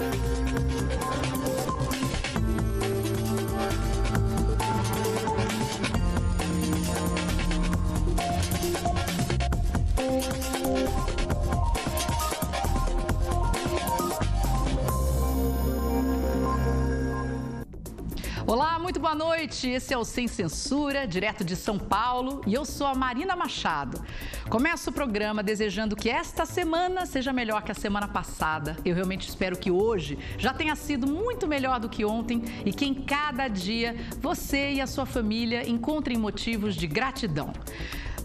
Olá, muito boa noite. Esse é o Sem Censura, direto de São Paulo, e eu sou a Marina Machado. Começo o programa desejando que esta semana seja melhor que a semana passada. Eu realmente espero que hoje já tenha sido muito melhor do que ontem e que em cada dia você e a sua família encontrem motivos de gratidão.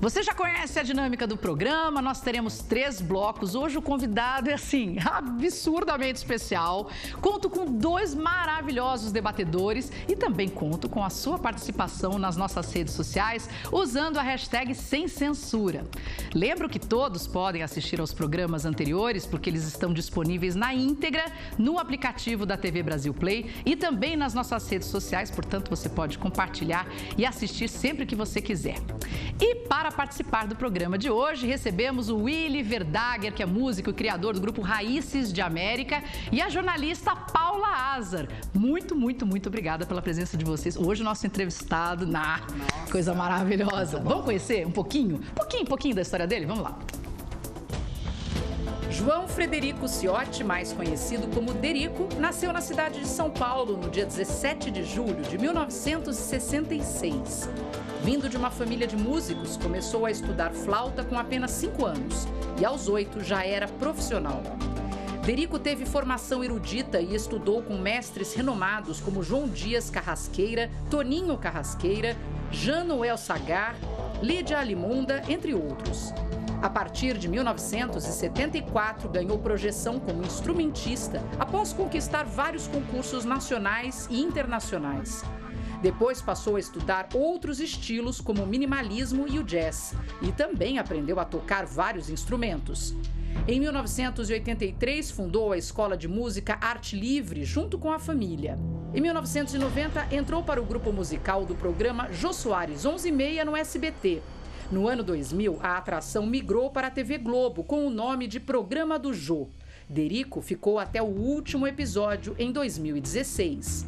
Você já conhece a dinâmica do programa, nós teremos três blocos. Hoje o convidado é assim, absurdamente especial. Conto com dois maravilhosos debatedores e também conto com a sua participação nas nossas redes sociais usando a hashtag Sem Censura. Lembro que todos podem assistir aos programas anteriores porque eles estão disponíveis na íntegra no aplicativo da TV Brasil Play e também nas nossas redes sociais, portanto você pode compartilhar e assistir sempre que você quiser. E para participar do programa de hoje, recebemos o Willy Verdager, que é músico e criador do grupo Raízes de América, e a jornalista Paula Azar. Muito, muito, muito obrigada pela presença de vocês. Hoje o nosso entrevistado, na coisa maravilhosa. Vamos conhecer um pouquinho, um pouquinho, um pouquinho da história dele? Vamos lá. João Frederico Ciotti, mais conhecido como Derico, nasceu na cidade de São Paulo no dia 17 de julho de 1966. Vindo de uma família de músicos, começou a estudar flauta com apenas 5 anos e aos 8 já era profissional. Derico teve formação erudita e estudou com mestres renomados como João Dias Carrasqueira, Toninho Carrasqueira, Janoel Sagar, Lídia Alimunda, entre outros. A partir de 1974, ganhou projeção como instrumentista após conquistar vários concursos nacionais e internacionais. Depois passou a estudar outros estilos como o minimalismo e o jazz, e também aprendeu a tocar vários instrumentos. Em 1983, fundou a Escola de Música Arte Livre junto com a família. Em 1990, entrou para o grupo musical do programa Jô Soares 11:30 no SBT. No ano 2000, a atração migrou para a TV Globo com o nome de Programa do Jô. Derico ficou até o último episódio em 2016.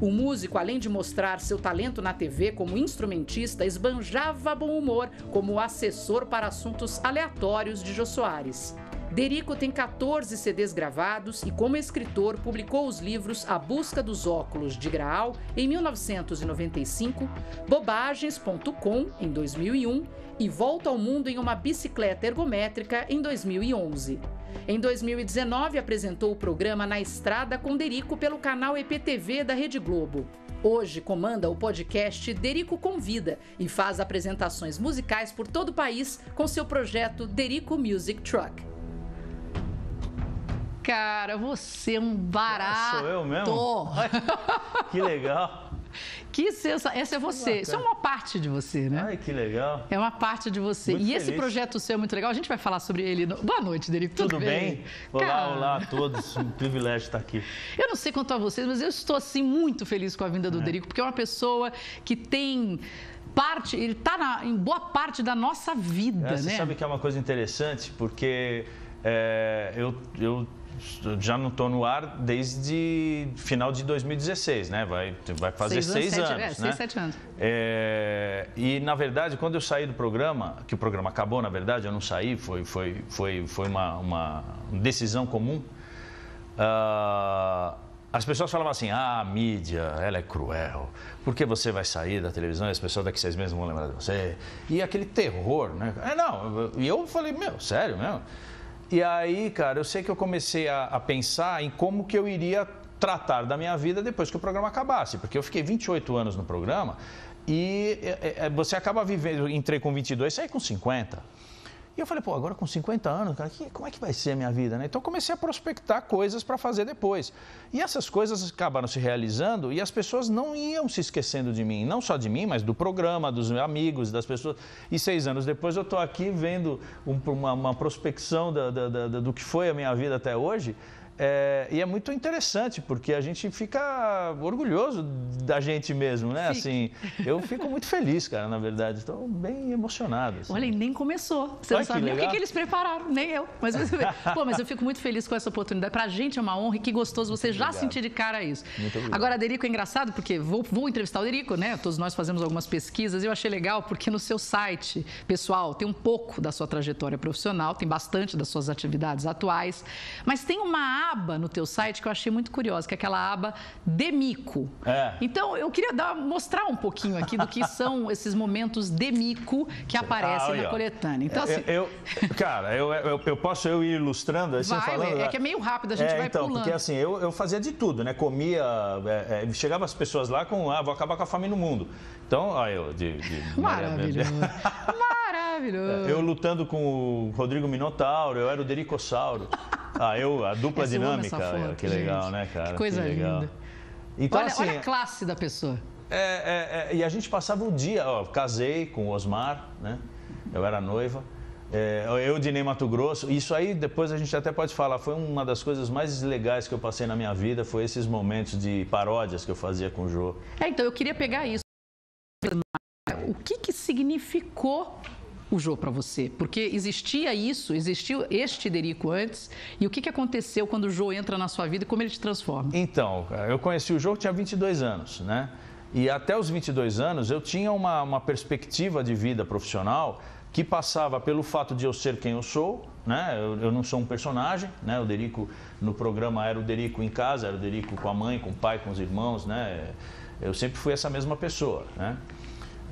O músico, além de mostrar seu talento na TV como instrumentista, esbanjava bom humor como assessor para assuntos aleatórios de Jô Soares. Derico tem 14 CDs gravados e, como escritor, publicou os livros A Busca dos Óculos de Graal em 1995, Bobagens.com em 2001 e Volta ao Mundo em uma Bicicleta Ergométrica em 2011. Em 2019, apresentou o programa Na Estrada com Derico pelo canal EPTV da Rede Globo. Hoje comanda o podcast Derico Convida e faz apresentações musicais por todo o país com seu projeto Derico Music Truck. Cara, você é um barato. Ah, sou eu mesmo? que legal. Que sensação. Essa é você. Isso é uma parte de você, né? Ai, que legal. É uma parte de você. Muito e esse feliz. projeto seu é muito legal. A gente vai falar sobre ele. No... Boa noite, Derico. Tudo, Tudo bem? Olá, Cara, olá a todos. Um privilégio estar aqui. Eu não sei quanto a vocês, mas eu estou assim muito feliz com a vinda do É. Derico, porque é uma pessoa que tem parte, ele está em boa parte da nossa vida, É, você né? sabe que é uma coisa interessante, porque é, eu, eu já não estou no ar desde final de 2016, né? Vai, vai fazer Seis seis, anos, anos, sete- é, né? seis, sete anos. É, e, na verdade, quando eu saí do programa, que o programa acabou, na verdade, eu não saí, foi, foi, foi, foi uma, uma decisão comum, ah, as pessoas falavam assim, ah, a mídia, ela é cruel, porque você vai sair da televisão e as pessoas daqui a seis meses vão lembrar de você. E aquele terror, né? É, não, e eu falei, meu, sério mesmo? E aí, cara, eu sei que eu comecei a, a pensar em como que eu iria tratar da minha vida depois que o programa acabasse, porque eu fiquei 28 anos no programa e é, é, você acaba vivendo, entrei com 22, saí com 50. E eu falei, pô, agora com 50 anos, cara, que- como é que vai ser a minha vida, né? Então comecei a prospectar coisas para fazer depois. E essas coisas acabaram se realizando e as pessoas não iam se esquecendo de mim, não só de mim, mas do programa, dos meus amigos, das pessoas. E seis anos depois eu estou aqui vendo um- uma, uma prospecção da- da- da- do que foi a minha vida até hoje. É, e é muito interessante, porque a gente fica orgulhoso da gente mesmo, né? Assim, eu fico muito feliz, cara, na verdade. Estou bem emocionado. Assim. Olha, nem começou. Você Olha, não sabe nem o que, que, eles prepararam, nem eu. Mas, pô, mas eu fico muito feliz com essa oportunidade. Pra gente é uma honra e que gostoso você muito já obrigado. sentir de cara isso. Muito obrigado. Agora, Derico, é engraçado, porque vou, vou entrevistar o Derico, né? Todos nós fazemos algumas pesquisas e eu achei legal, porque no seu site, pessoal, tem um pouco da sua trajetória profissional, tem bastante das suas atividades atuais, mas tem uma aba no teu site que eu achei muito curiosa, que é aquela aba Demico. É. Então, eu queria dar, mostrar um pouquinho aqui do que são esses momentos Demico que aparecem ah, na coletânea. Então, assim... Eu, eu cara, eu, eu, eu, posso eu ir ilustrando assim, vai, falando? É, é que é meio rápido, a gente é, vai então, pulando. Porque assim, eu, eu fazia de tudo, né? Comia, é, é, chegava as pessoas lá com, ah, vou acabar com a fome no mundo. Então, aí eu... De, de Maravilhoso. Maravilhoso. Eu lutando com o Rodrigo Minotauro, eu era o Dericossauro. Ah, eu, a dupla Essa dinâmica. Foto, que legal, gente. né, cara? Que coisa que linda. Então, olha, assim, olha a classe da pessoa. É, é, é, e a gente passava o dia, ó, casei com o Osmar, né? Eu era noiva. É, eu de Ney Mato Grosso, isso aí depois a gente até pode falar, foi uma das coisas mais legais que eu passei na minha vida, foi esses momentos de paródias que eu fazia com o Jô. É, então eu queria pegar isso. O que, que significou o Jô para você? Porque existia isso, existiu este Derico antes, e o que, que aconteceu quando o Jô entra na sua vida e como ele te transforma? Então, eu conheci o Jô, tinha 22 anos, né? E até os 22 anos eu tinha uma, uma perspectiva de vida profissional que passava pelo fato de eu ser quem eu sou, né? Eu, eu, não sou um personagem, né? O Derico no programa era o Derico em casa, era o Derico com a mãe, com o pai, com os irmãos, né? Eu sempre fui essa mesma pessoa, né?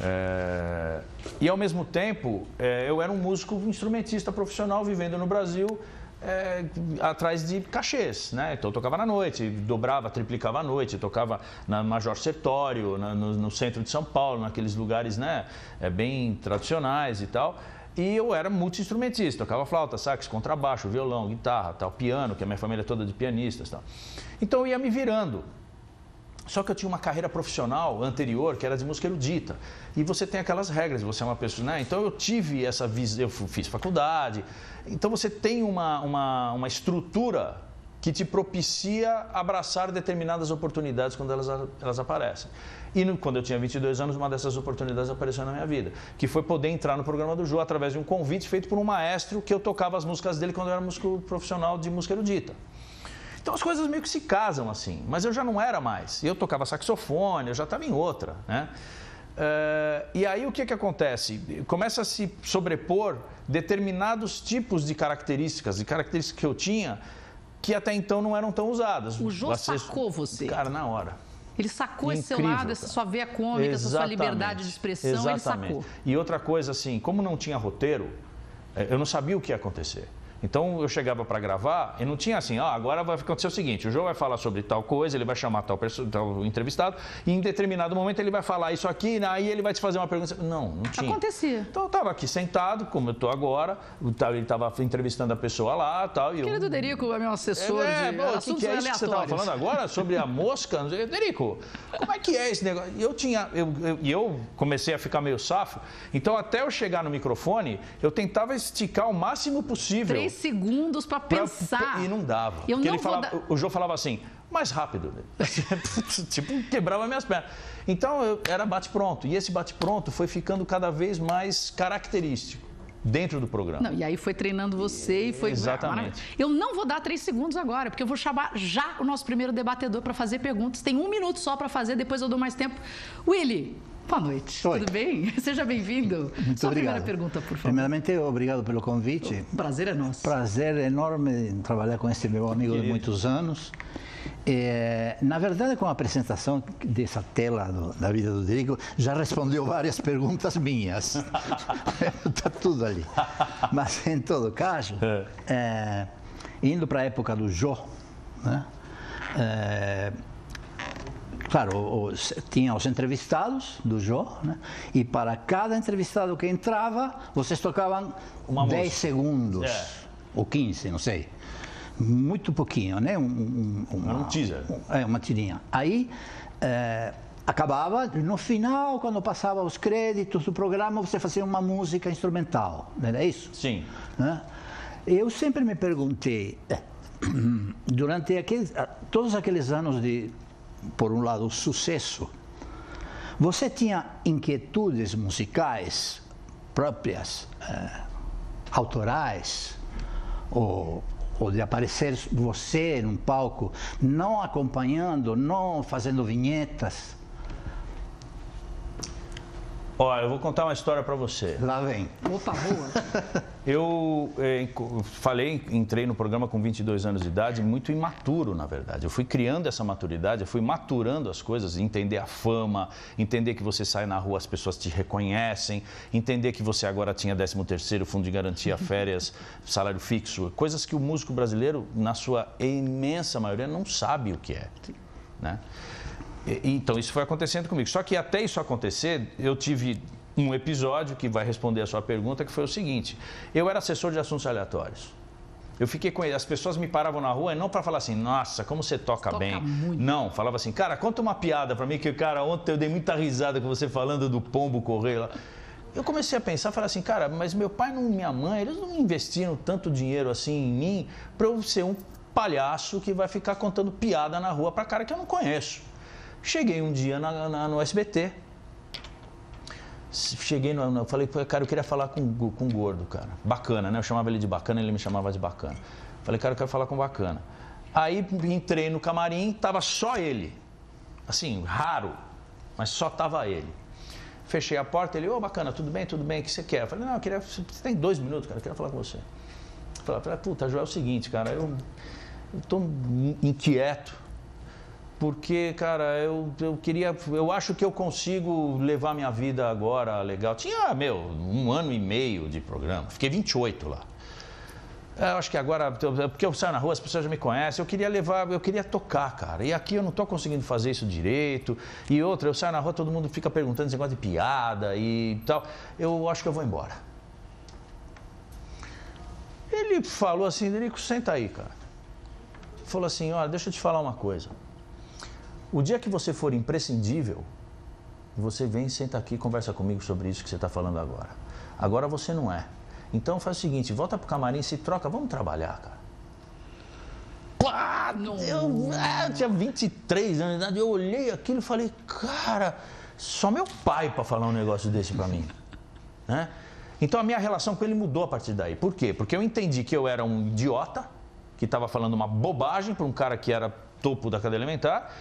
É... E ao mesmo tempo, é, eu era um músico instrumentista profissional vivendo no Brasil é, atrás de cachês, né? Então eu tocava na noite, dobrava, triplicava à noite, tocava na Major Sertório, na, no, no, centro de São Paulo, naqueles lugares, né? É, bem tradicionais e tal. E eu era multi-instrumentista, tocava flauta, sax, contrabaixo, violão, guitarra, tal, piano, que a minha família é toda de pianistas, tal. Então eu ia me virando. Só que eu tinha uma carreira profissional anterior que era de música erudita. E você tem aquelas regras, você é uma pessoa, né? Então eu tive essa visão, eu fiz faculdade. Então você tem uma, uma, uma estrutura que te propicia abraçar determinadas oportunidades quando elas, elas aparecem. E no, quando eu tinha 22 anos, uma dessas oportunidades apareceu na minha vida, que foi poder entrar no programa do Jô através de um convite feito por um maestro que eu tocava as músicas dele quando eu era músico profissional de música erudita. Então as coisas meio que se casam assim, mas eu já não era mais. Eu tocava saxofone, eu já estava em outra, né? Uh, e aí o que, que acontece? Começa a se sobrepor determinados tipos de características, e características que eu tinha, que até então não eram tão usadas. O Jô sacou você. Cara, na hora. Ele sacou Incrível, esse seu lado, essa sua veia cômica, essa sua liberdade de expressão, Exatamente. ele sacou. E outra coisa, assim, como não tinha roteiro, eh, eu não sabia o que ia acontecer. Então eu chegava para gravar e não tinha assim, ah, agora vai acontecer o seguinte: o João vai falar sobre tal coisa, ele vai chamar tal, pessoa, tal entrevistado, e em determinado momento ele vai falar isso aqui, né, aí ele vai te fazer uma pergunta. Não, não tinha. Acontecia. Então eu estava aqui sentado, como eu estou agora, ele estava entrevistando a pessoa lá tal, e Querido eu... Derico é meu assessor é, de pô, que, que é isso que você estava falando agora sobre a mosca? Derico, como é que é esse negócio? E eu tinha, eu, eu, eu comecei a ficar meio safo, então até eu chegar no microfone, eu tentava esticar o máximo possível. Três segundos para pensar. Pra, e não dava. Eu não falava, dar... O João falava assim, mais rápido. tipo, quebrava minhas pernas. Então, eu, era bate-pronto. E esse bate-pronto foi ficando cada vez mais característico dentro do programa. Não, e aí foi treinando você e foi. Exatamente. Eu não vou dar três segundos agora, porque eu vou chamar já o nosso primeiro debatedor para fazer perguntas. Tem um minuto só para fazer, depois eu dou mais tempo. Willy, Boa noite, Oi. tudo bem? Seja bem-vindo. Muito Sua obrigado. primeira pergunta, por favor. Primeiramente, obrigado pelo convite. O prazer é nosso. Prazer enorme trabalhar com este meu amigo de muitos anos. É, na verdade, com a apresentação dessa tela do, da vida do Derico, já respondeu várias perguntas minhas. Está tudo ali. Mas, em todo caso, é, é indo para a época do Jô, né? É, claro, os, tinha os entrevistados do Jô, né? e para cada entrevistado que entrava, vocês tocavam Uma 10 música. segundos, é. ou 15, não sei. Muito pouquinho, né? Um, um, uma, um teaser. Um, é, uma tirinha. Aí, é, acabava, no final, quando passava os créditos do programa, você fazia uma música instrumental, não era isso? Sim. Né? Eu sempre me perguntei, é, durante aqueles, todos aqueles anos de, por um lado, sucesso, você tinha inquietudes musicais próprias, eh, autorais, ou, ou de aparecer você num palco, não acompanhando, não fazendo vinhetas? Olha, eu vou contar uma história para você. Lá vem. Opa, boa. eu eh, falei, entrei no programa com 22 anos de idade, muito imaturo, na verdade. Eu fui criando essa maturidade, eu fui maturando as coisas, entender a fama, entender que você sai na rua, as pessoas te reconhecem, entender que você agora tinha 13 terceiro, fundo de garantia, férias, salário fixo, coisas que o músico brasileiro, na sua imensa maioria, não sabe o que é. Né? Então, isso foi acontecendo comigo. Só que até isso acontecer, eu tive um episódio que vai responder a sua pergunta, que foi o seguinte: eu era assessor de assuntos aleatórios. Eu fiquei com ele, as pessoas me paravam na rua e não para falar assim, nossa, como você toca, toca bem. Muito. Não, falava assim, cara, conta uma piada para mim, que, cara, ontem eu dei muita risada com você falando do pombo correr lá. Eu comecei a pensar, falar assim, cara, mas meu pai e minha mãe, eles não investiram tanto dinheiro assim em mim para eu ser um palhaço que vai ficar contando piada na rua para cara que eu não conheço. Cheguei um dia na, na, no SBT. Cheguei no. Falei, cara, eu queria falar com, com o gordo, cara. Bacana, né? Eu chamava ele de bacana, ele me chamava de bacana. Falei, cara, eu quero falar com bacana. Aí entrei no camarim, tava só ele. Assim, raro, mas só tava ele. Fechei a porta, ele, ô oh, bacana, tudo bem, tudo bem, o que você quer? Eu falei, não, eu queria. Você tem dois minutos, cara, eu queria falar com você. Falei, puta, João, é o seguinte, cara, eu, eu tô inquieto porque, cara, eu, eu queria, eu acho que eu consigo levar minha vida agora legal. Tinha, meu, um ano e meio de programa, fiquei 28 lá. Eu acho que agora, porque eu saio na rua, as pessoas já me conhecem, eu queria levar, eu queria tocar, cara. E aqui eu não estou conseguindo fazer isso direito. E outra, eu saio na rua, todo mundo fica perguntando esse negócio de piada e tal. Eu acho que eu vou embora. Ele falou assim, Derico, senta aí, cara. Falou assim, olha, deixa eu te falar uma coisa. O dia que você for imprescindível, você vem, senta aqui e conversa comigo sobre isso que você está falando agora. Agora você não é. Então faz o seguinte, volta pro camarim, se troca, vamos trabalhar, cara. Pá, eu, é, eu tinha 23 anos de idade, eu olhei aquilo e falei, cara, só meu pai para falar um negócio desse para mim. Né? Então a minha relação com ele mudou a partir daí. Por quê? Porque eu entendi que eu era um idiota, que estava falando uma bobagem para um cara que era topo da cadeia alimentar,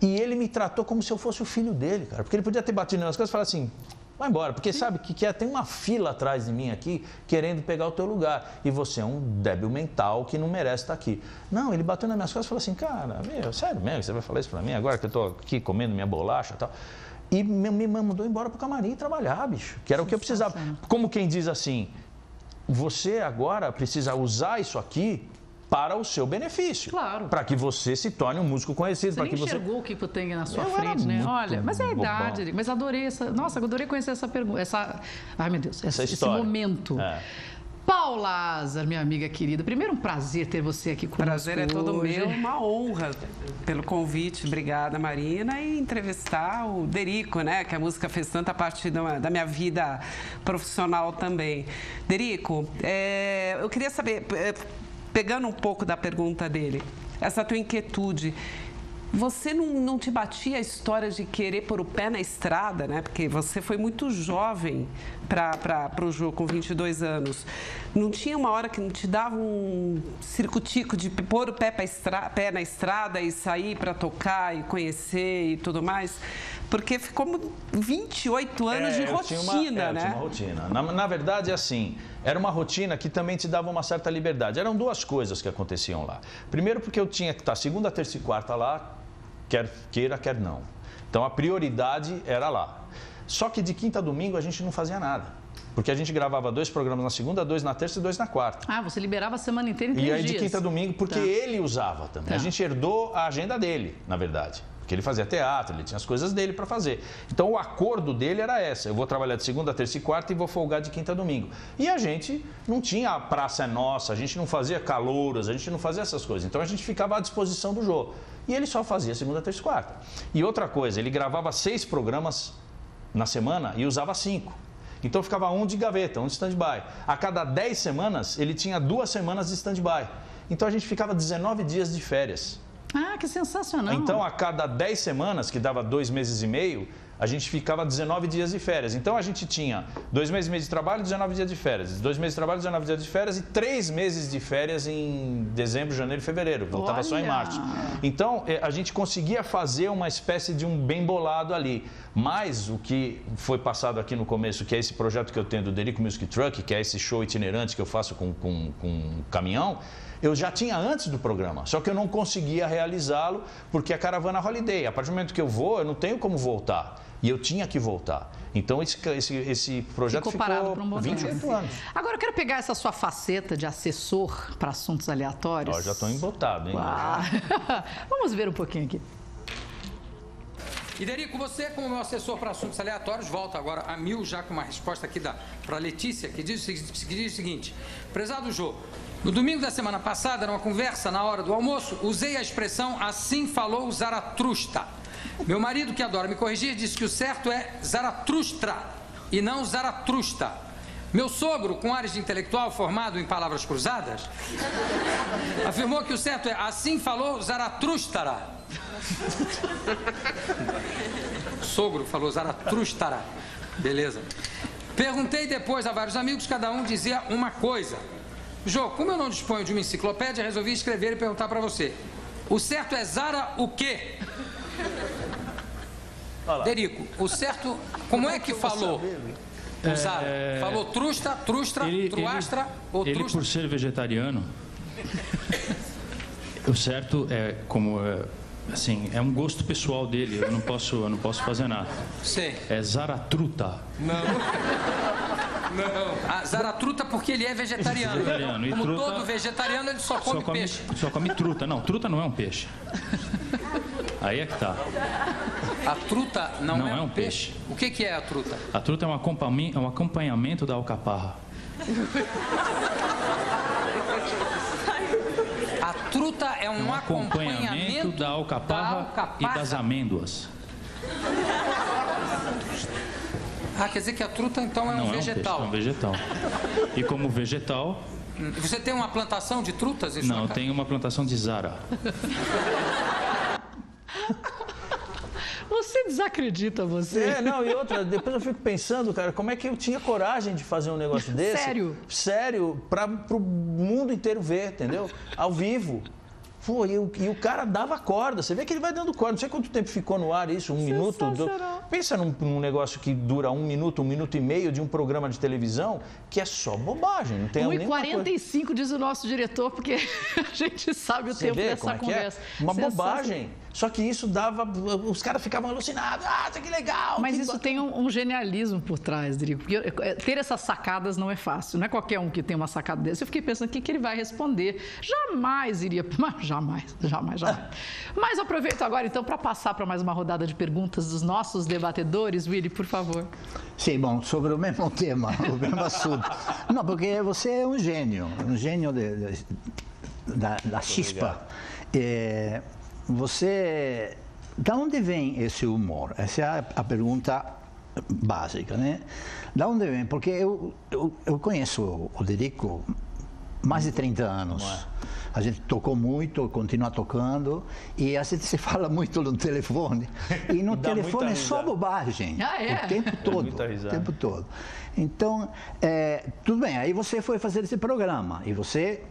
e ele me tratou como se eu fosse o filho dele, cara. Porque ele podia ter batido nas coisas e falar assim: vai embora, porque sabe que, que é, tem uma fila atrás de mim aqui querendo pegar o teu lugar. E você é um débil mental que não merece estar aqui. Não, ele bateu nas minhas costas e falou assim: cara, meu, sério mesmo, você vai falar isso pra mim agora que eu tô aqui comendo minha bolacha e tal. E me, me mandou embora pro camarim trabalhar, bicho, que era o que eu precisava. Como quem diz assim: você agora precisa usar isso aqui para o seu benefício. Claro. Para que você se torne um músico conhecido. Você para que você enxergou o que tem na sua eu frente, né? Olha, mas é a idade. Bom. Mas adorei essa. Nossa, adorei conhecer essa pergunta. Essa. Ai, meu Deus, essa esse momento. É. Paula Lázaro, minha amiga querida. Primeiro, um prazer ter você aqui conosco. Prazer é todo hoje. meu, uma honra pelo convite. Obrigada, Marina. E entrevistar o Derico, né? Que a música fez tanta parte da minha vida profissional também. Derico, é, eu queria saber é, pegando um pouco da pergunta dele, essa tua inquietude, você não, não te batia a história de querer pôr o pé na estrada, né? Porque você foi muito jovem para o jogo com 22 anos. Não tinha uma hora que não te dava um circutico de pôr o pé, estra, pé na estrada e sair para tocar e conhecer e tudo mais? Porque ficou 28 anos é, de rotina, uma, é, né? Tinha uma rotina. Na, na verdade, assim, era uma rotina que também te dava uma certa liberdade. Eram duas coisas que aconteciam lá. Primeiro, porque eu tinha que estar segunda, terça e quarta lá, quer queira, quer não. Então a prioridade era lá. Só que de quinta a domingo a gente não fazia nada. Porque a gente gravava dois programas na segunda, dois na terça e dois na quarta. Ah, você liberava a semana inteira em três E aí dias. de quinta a domingo, porque tá. ele usava também. Tá. A gente herdou a agenda dele, na verdade. Porque ele fazia teatro, ele tinha as coisas dele para fazer. Então o acordo dele era essa: eu vou trabalhar de segunda, terça e quarta e vou folgar de quinta a domingo. E a gente não tinha a praça é nossa, a gente não fazia calouras, a gente não fazia essas coisas. Então a gente ficava à disposição do jogo. E ele só fazia segunda, terça e quarta. E outra coisa, ele gravava seis programas na semana e usava cinco. Então ficava um de gaveta, um de stand-by. A cada dez semanas, ele tinha duas semanas de stand-by. Então a gente ficava 19 dias de férias. Ah, que sensacional. Então, a cada 10 semanas, que dava dois meses e meio, a gente ficava 19 dias de férias. Então a gente tinha dois meses e meio de trabalho, 19 dias de férias. Dois meses de trabalho, 19 dias de férias e três meses de férias em dezembro, janeiro e fevereiro. Voltava Olha. só em março. Então eh, a gente conseguia fazer uma espécie de um bem bolado ali. Mas o que foi passado aqui no começo, que é esse projeto que eu tenho do Derico Music Truck, que é esse show itinerante que eu faço com, com, com caminhão, eu já tinha antes do programa, só que eu não conseguia realizá-lo porque a caravana holiday. A partir do momento que eu vou, eu não tenho como voltar. E eu tinha que voltar. Então, esse, esse, esse projeto ficou, ficou parado por um bom 28 tempo. anos. Agora, eu quero pegar essa sua faceta de assessor para assuntos aleatórios. Ó, já estou embotado, hein? Vamos ver um pouquinho aqui. Iderico, você, como meu assessor para assuntos aleatórios, volta agora a mil já com uma resposta aqui para a Letícia, que diz, que diz o seguinte: Prezado Jô, no domingo da semana passada, numa conversa na hora do almoço, usei a expressão assim falou Zaratrusta. Meu marido, que adora me corrigir, disse que o certo é Zaratustra e não Zaratrusta. Meu sogro, com áreas de intelectual formado em palavras cruzadas, afirmou que o certo é assim falou Zaratrustara. O sogro falou Zaratrustara. Beleza. Perguntei depois a vários amigos, cada um dizia uma coisa. Jô, como eu não disponho de uma enciclopédia, resolvi escrever e perguntar para você. O certo é Zara o quê? Derico, o certo, como é que falou? Usar. É... Falou trusta, trustra, ele, truastra ele, ou ele trustra? por ser vegetariano, o certo é como é, assim, é um gosto pessoal dele, eu não posso, eu não posso fazer nada. Sim. É Zaratruta. Não. Não. A Zaratruta porque ele é vegetariano. vegetariano. Como truta, todo vegetariano, ele só come, só come peixe. Só come truta. Não, truta não é um peixe. Aí é que tá. A truta não, não é, é, um peixe. peixe. O que, que é a truta? A truta é um acompanhamento, é um acompanhamento da alcaparra. A truta é um, é um acompanhamento, acompanhamento da, alcaparra da alcaparra e das amêndoas. Ah, quer dizer que a truta então é não um vegetal? É um, peixe, é um vegetal. E como vegetal. Você tem uma plantação de trutas? Não, eu tenho uma plantação de zara. Você desacredita você? É, não, e outra, depois eu fico pensando, cara, como é que eu tinha coragem de fazer um negócio desse? Sério? Sério, para o mundo inteiro ver, entendeu? Ao vivo. Pô, e o, e o, cara dava corda. Você vê que ele vai dando corda. Não sei quanto tempo ficou no ar isso, um minuto. Do... Pensa num, num, negócio que dura um minuto, um minuto e meio de um programa de televisão, que é só bobagem. Não tem 1h45 coisa... diz o nosso diretor, porque a gente sabe o Você tempo dessa é conversa. É? Uma bobagem. Só que isso dava. Os caras ficavam alucinados. Ah, que legal! Mas que isso tem um, um, genialismo por trás, Drico. Porque é, ter essas sacadas não é fácil. Não é qualquer um que tem uma sacada dessa. Eu fiquei pensando o que, que ele vai responder. Jamais iria. Jamais, jamais, jamais. Mas aproveito agora, então, para passar para mais uma rodada de perguntas dos nossos debatedores. Willy, por favor. Sim, bom, sobre o mesmo tema, o mesmo assunto. Não, porque você é um gênio, um gênio de, de, da, da chispa. É, você, da onde vem esse humor? Essa é a, pergunta básica, né? Da onde vem? Porque eu, eu, eu conheço o Derico mais de 30 anos. É? A gente tocou muito, continua tocando, e a gente se fala muito no telefone. E no telefone é só bobagem. Ah, é? O tempo todo. o tempo todo. Então, é, tudo bem, aí você foi fazer esse programa, e você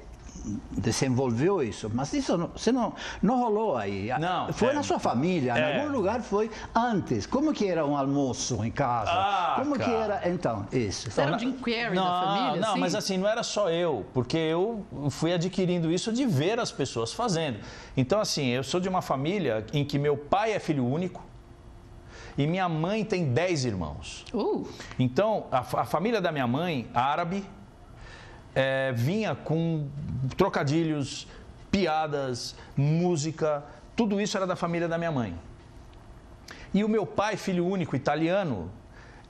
desenvolveu isso, mas isso não, você não, não rolou aí. Não. Foi é, na sua família, é. em algum lugar foi antes. Como que era um almoço em casa? Ah, Como cara. que era, então, isso? Você era o Jim Carrey não, da família? Não, assim? mas assim, não era só eu, porque eu fui adquirindo isso de ver as pessoas fazendo. Então, assim, eu sou de uma família em que meu pai é filho único, e minha mãe tem 10 irmãos. Uh. Então, a, a, família da minha mãe, árabe, é, vinha com trocadilhos, piadas, música, tudo isso era da família da minha mãe. E o meu pai, filho único italiano,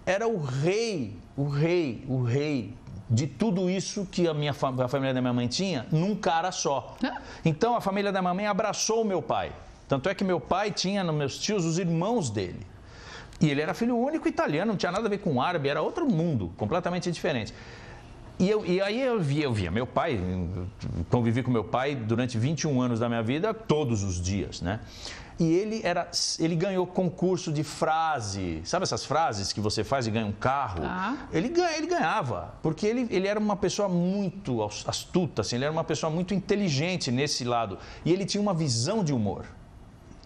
era o rei, o rei, o rei de tudo isso que a minha a família da minha mãe tinha num cara só. Então a família da minha mãe abraçou o meu pai. Tanto é que meu pai tinha nos meus tios os irmãos dele. E ele era filho único italiano, não tinha nada a ver com árabe, era outro mundo, completamente diferente. E, eu, e aí eu via, eu via meu pai, convivi com meu pai durante 21 anos da minha vida, todos os dias, né? E ele era, ele ganhou concurso de frase, sabe essas frases que você faz e ganha um carro? Ah. Ele, ganha, ele ganhava, porque ele, ele era uma pessoa muito astuta, assim, ele era uma pessoa muito inteligente nesse lado. E ele tinha uma visão de humor.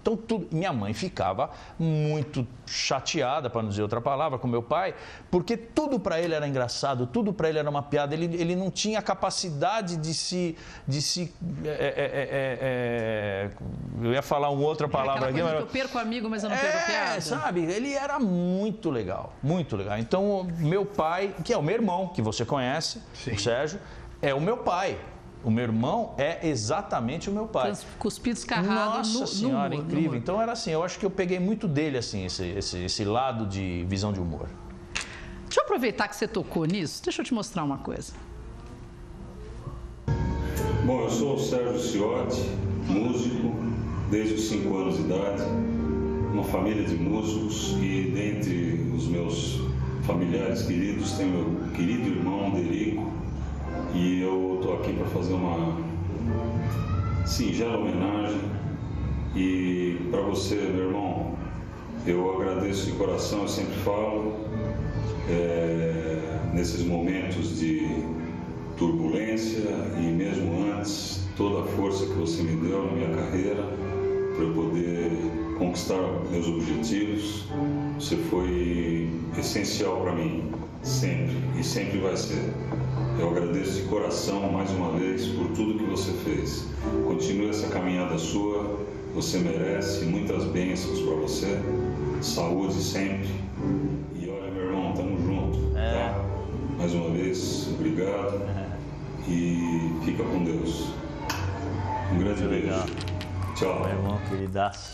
Então, tudo, minha mãe ficava muito chateada, para não dizer outra palavra, com meu pai, porque tudo para ele era engraçado, tudo para ele era uma piada. Ele, ele não tinha a capacidade de se. De se é, é, é, é eu ia falar uma outra palavra aqui, mas. Eu perco amigo, mas eu não perco piada. É, sabe? Ele era muito legal, muito legal. Então, meu pai, que é o meu irmão, que você conhece, Sim. o Sérgio, é o meu pai. O meu irmão é exatamente o meu pai. Cuspido escarrado Nossa no, senhora, no humor, incrível. Então era assim, eu acho que eu peguei muito dele, assim, esse, esse, esse lado de visão de humor. Deixa eu aproveitar que você tocou nisso, deixa eu te mostrar uma coisa. Bom, eu sou o Sérgio Ciotti, músico, desde os 5 anos de idade, uma família de músicos e dentre os meus familiares queridos tem meu querido irmão Derico, e eu estou aqui para fazer uma singela homenagem. E para você, meu irmão, eu agradeço de coração, eu sempre falo, é, nesses momentos de turbulência e mesmo antes, toda a força que você me deu na minha carreira para eu poder conquistar meus objetivos. Você foi essencial para mim, sempre, e sempre vai ser. Eu agradeço de coração mais uma vez por tudo que você fez. Continue essa caminhada sua, você merece muitas bênçãos para você, saúde sempre. E olha, meu irmão, tamo junto, é. tá? Mais uma vez, obrigado e fica com Deus. Um grande beijo. Tchau. Meu irmão, queridaço.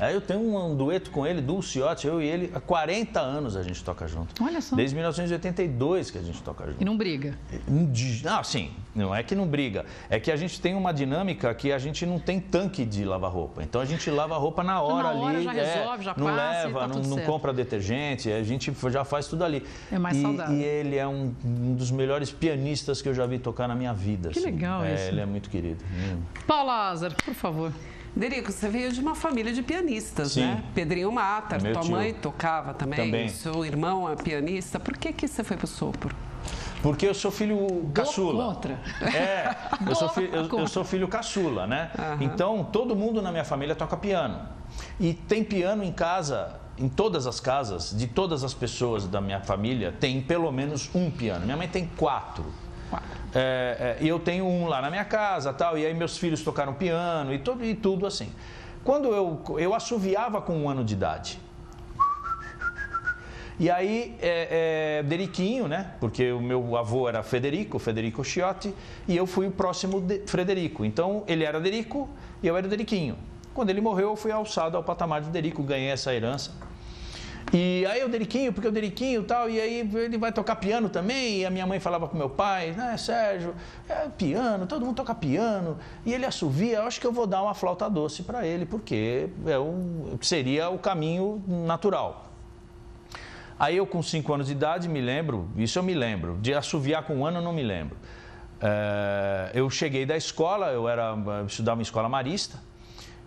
Aí eu tenho um, um dueto com ele, Dulciote, eu e ele, há 40 anos a gente toca junto. Olha só. Desde 1982 que a gente toca junto. E não briga? Não, sim, não é que não briga. É que a gente tem uma dinâmica que a gente não tem tanque de lavar roupa. Então a gente lava a roupa na hora, na hora ali. Já resolve, é, já não passa, leva, tá não, não compra detergente, a gente já faz tudo ali. É mais e, saudável. E ele é um, um, dos melhores pianistas que eu já vi tocar na minha vida. Que assim. legal é, isso. Ele é muito querido. Hum. Paulo Lázaro, por favor. Derico, você veio de uma família de pianistas, Sim. né? Pedrinho Mata, Meu tua tio. mãe tocava também, Também. seu irmão é pianista. Por que, que você foi pro sopro? Porque eu sou filho caçula. contra. É, eu sou, fi- eu- eu sou filho caçula, né? Aham. Então, todo mundo na minha família toca piano. E tem piano em casa, em todas as casas, de todas as pessoas da minha família, tem pelo menos um piano. Minha mãe tem quatro. É, é, eu tenho um lá na minha casa, tal, e aí meus filhos tocaram piano e tudo, e tudo assim. Quando eu, eu assoviava com um ano de idade, e aí, é, é, Deriquinho, né? Porque o meu avô era Federico, Federico Chiotti, e eu fui o próximo de Frederico. Então, ele era Derico e eu era Deriquinho. Quando ele morreu, eu fui alçado ao patamar de Derico, ganhei essa herança. E aí o Deriquinho, porque o Deriquinho e tal, e aí ele vai tocar piano também, e a minha mãe falava com meu pai, né, Sérgio, é piano, todo mundo toca piano, e ele assovia, eu acho que eu vou dar uma flauta doce para ele, porque é o, seria o caminho natural. Aí eu com 5 anos de idade me lembro, isso eu me lembro, de assoviar com um ano eu não me lembro. É, eu cheguei da escola, eu era eu estudava em escola marista,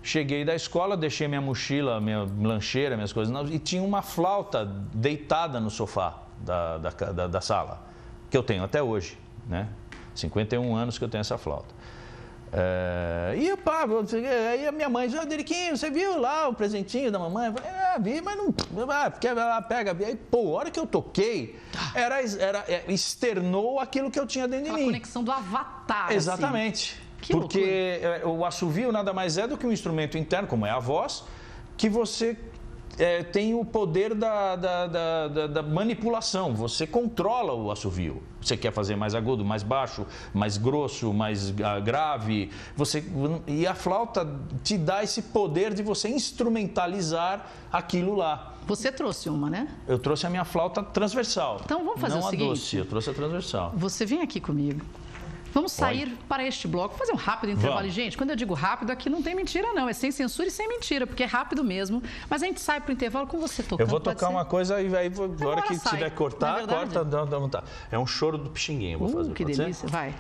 cheguei da escola, deixei minha mochila, minha lancheira, minhas coisas, e tinha uma flauta deitada no sofá da, da, da, da sala, que eu tenho até hoje, né? 51 anos que eu tenho essa flauta. É, e pá, aí a minha mãe disse, ah, Deriquinho, você viu lá o presentinho da mamãe? Eu falei, ah, vi, mas não. Ah, quer lá, pega. Aí, pô, a hora que eu toquei, era, era, é, externou aquilo que eu tinha dentro Aquela de mim. conexão do avatar. assim. Que Porque é, o assovio nada mais é do que um instrumento interno, como é a voz, que você é, tem o poder da, da, da, da- manipulação. Você controla o assovio. Você quer fazer mais agudo, mais baixo, mais grosso, mais ah, grave. Você, e a flauta te dá esse poder de você instrumentalizar aquilo lá. Você trouxe uma, né? Eu trouxe a minha flauta transversal. Então vamos fazer Não o a seguinte. doce, eu trouxe a transversal. Você vem aqui comigo. Vamos sair Pode. para este bloco, fazer um rápido intervalo. Vamos. Gente, quando eu digo rápido, aqui não tem mentira, não. É sem censura e sem mentira, porque é rápido mesmo. Mas a gente sai para o intervalo com você tocando. Eu vou tocar uma coisa e aí, na hora que sai. tiver que cortar, é corta, dá, dá vontade. É um choro do Pixinguinho, vou uh, fazer. Que delícia, ser? vai.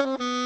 Come on.